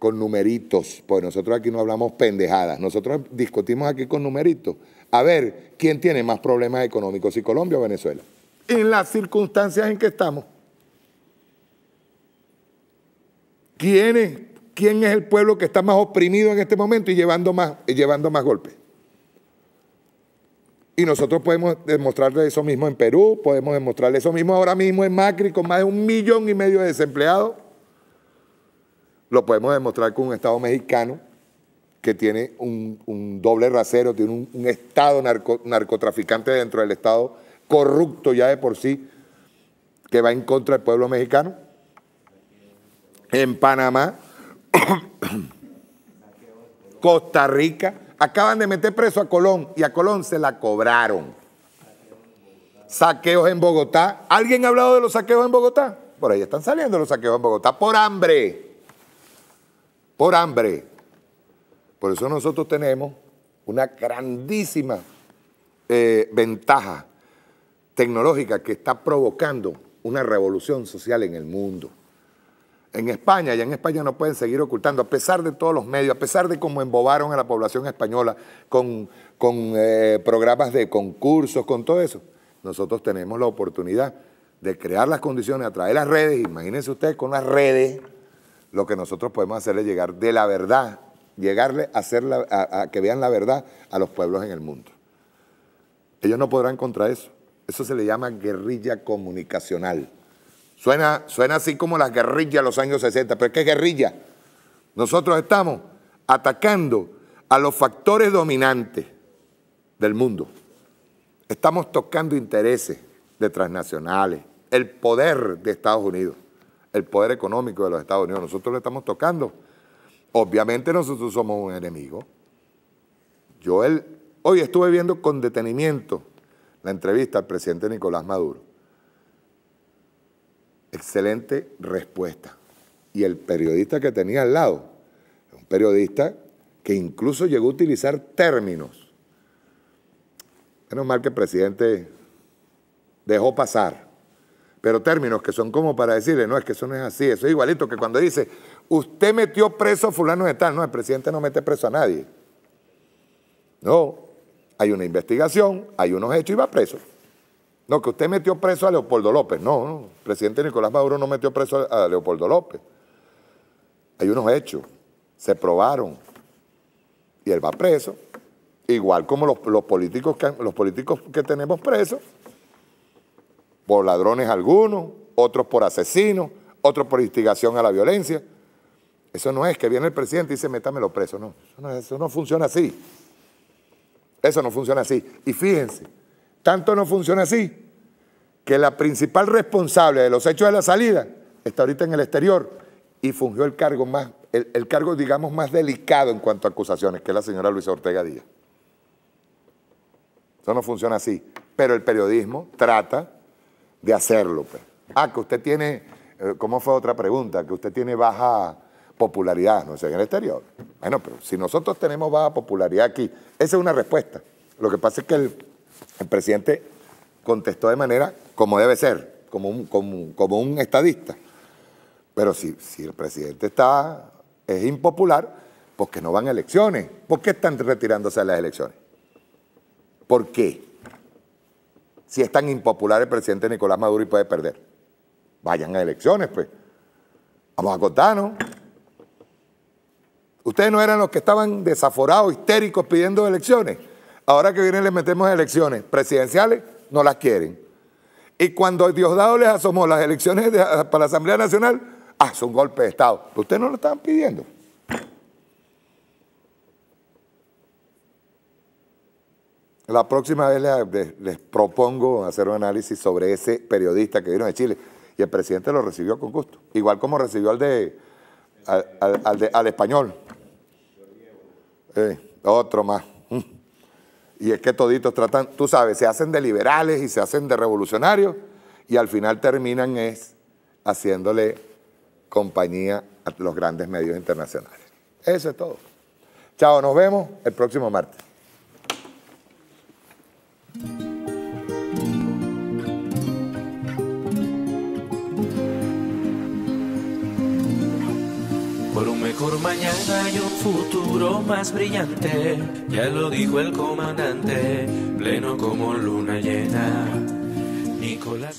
con numeritos, pues nosotros aquí no hablamos pendejadas, nosotros discutimos aquí con numeritos. A ver, ¿quién tiene más problemas económicos, si Colombia o Venezuela? en las circunstancias en que estamos. ¿Quién es, el pueblo que está más oprimido en este momento y llevando más, llevando más golpes? Y nosotros podemos demostrarle eso mismo en Perú, podemos demostrarle eso mismo ahora mismo en Macri con más de un millón y medio de desempleados. Lo podemos demostrar con un Estado mexicano que tiene un, doble rasero, tiene un, Estado narcotraficante dentro del Estado corrupto ya de por sí, que va en contra del pueblo mexicano. En Panamá, Costa Rica, acaban de meter preso a Colón y a Colón se la cobraron. Saqueos en Bogotá. ¿Alguien ha hablado de los saqueos en Bogotá? Por ahí están saliendo los saqueos en Bogotá. Por hambre. Por hambre. Por eso nosotros tenemos una grandísima eh, ventaja tecnológica que está provocando una revolución social en el mundo. En España, ya en España no pueden seguir ocultando, a pesar de todos los medios, a pesar de cómo embobaron a la población española con, con eh, programas de concursos, con todo eso, nosotros tenemos la oportunidad de crear las condiciones a través de las redes, imagínense ustedes con las redes, lo que nosotros podemos hacer es llegar de la verdad, llegarle a, hacer a que vean la verdad a los pueblos en el mundo. Ellos no podrán contra eso. Eso se le llama guerrilla comunicacional. Suena, suena así como las guerrillas de los años 60, pero ¿qué guerrilla? Nosotros estamos atacando a los factores dominantes del mundo. Estamos tocando intereses de transnacionales, el poder de Estados Unidos, el poder económico de los Estados Unidos. Nosotros lo estamos tocando. Obviamente nosotros somos un enemigo. Yo hoy estuve viendo con detenimiento la entrevista al presidente Nicolás Maduro. Excelente respuesta. Y el periodista que tenía al lado, un periodista que incluso llegó a utilizar términos. Menos mal que el presidente dejó pasar. Pero términos que son como para decirle, no, es que eso no es así, eso es igualito que cuando dice, usted metió preso a fulano de tal. No, el presidente no mete preso a nadie. No, hay una investigación, hay unos hechos y va preso. No, que usted metió preso a Leopoldo López. No, no, el presidente Nicolás Maduro no metió preso a Leopoldo López. Hay unos hechos, se probaron y él va preso, igual como los, políticos, que, los políticos que tenemos presos, por ladrones algunos, otros por asesinos, otros por instigación a la violencia. Eso no es que viene el presidente y dice, métamelo preso, no, eso no, eso no funciona así. Eso no funciona así. Y fíjense, tanto no funciona así que la principal responsable de los hechos de la salida está ahorita en el exterior y fungió el cargo más, el, cargo, digamos, más delicado en cuanto a acusaciones, que es la señora Luisa Ortega Díaz. Eso no funciona así. Pero el periodismo trata de hacerlo. Pues. Ah, que usted tiene eh, ¿cómo fue otra pregunta? Que usted tiene baja popularidad, no sé, en el exterior. Bueno, pero si nosotros tenemos baja popularidad aquí, esa es una respuesta. Lo que pasa es que el, presidente contestó de manera como debe ser, como un, como, un estadista. Pero si, si el presidente está, es impopular, pues que no van a elecciones. ¿Por qué están retirándose de las elecciones? ¿Por qué? Si es tan impopular el presidente Nicolás Maduro y puede perder. Vayan a elecciones, pues. Vamos a contarnos. Ustedes no eran los que estaban desaforados, histéricos, pidiendo elecciones. Ahora que vienen les metemos elecciones presidenciales, no las quieren. Y cuando Diosdado les asomó las elecciones para la Asamblea Nacional, ah, es un golpe de Estado. Ustedes no lo estaban pidiendo. La próxima vez les, propongo hacer un análisis sobre ese periodista que vino de Chile. Y el presidente lo recibió con gusto. Igual como recibió al de al, al- al español. Eh, otro más. Mm. Y es que toditos tratan, tú sabes, se hacen de liberales y se hacen de revolucionarios y al final terminan es haciéndole compañía a los grandes medios internacionales. Eso es todo. Chao, nos vemos el próximo martes. Por un mejor mañana y un futuro más brillante, ya lo dijo el comandante, pleno como luna llena. Nicolás.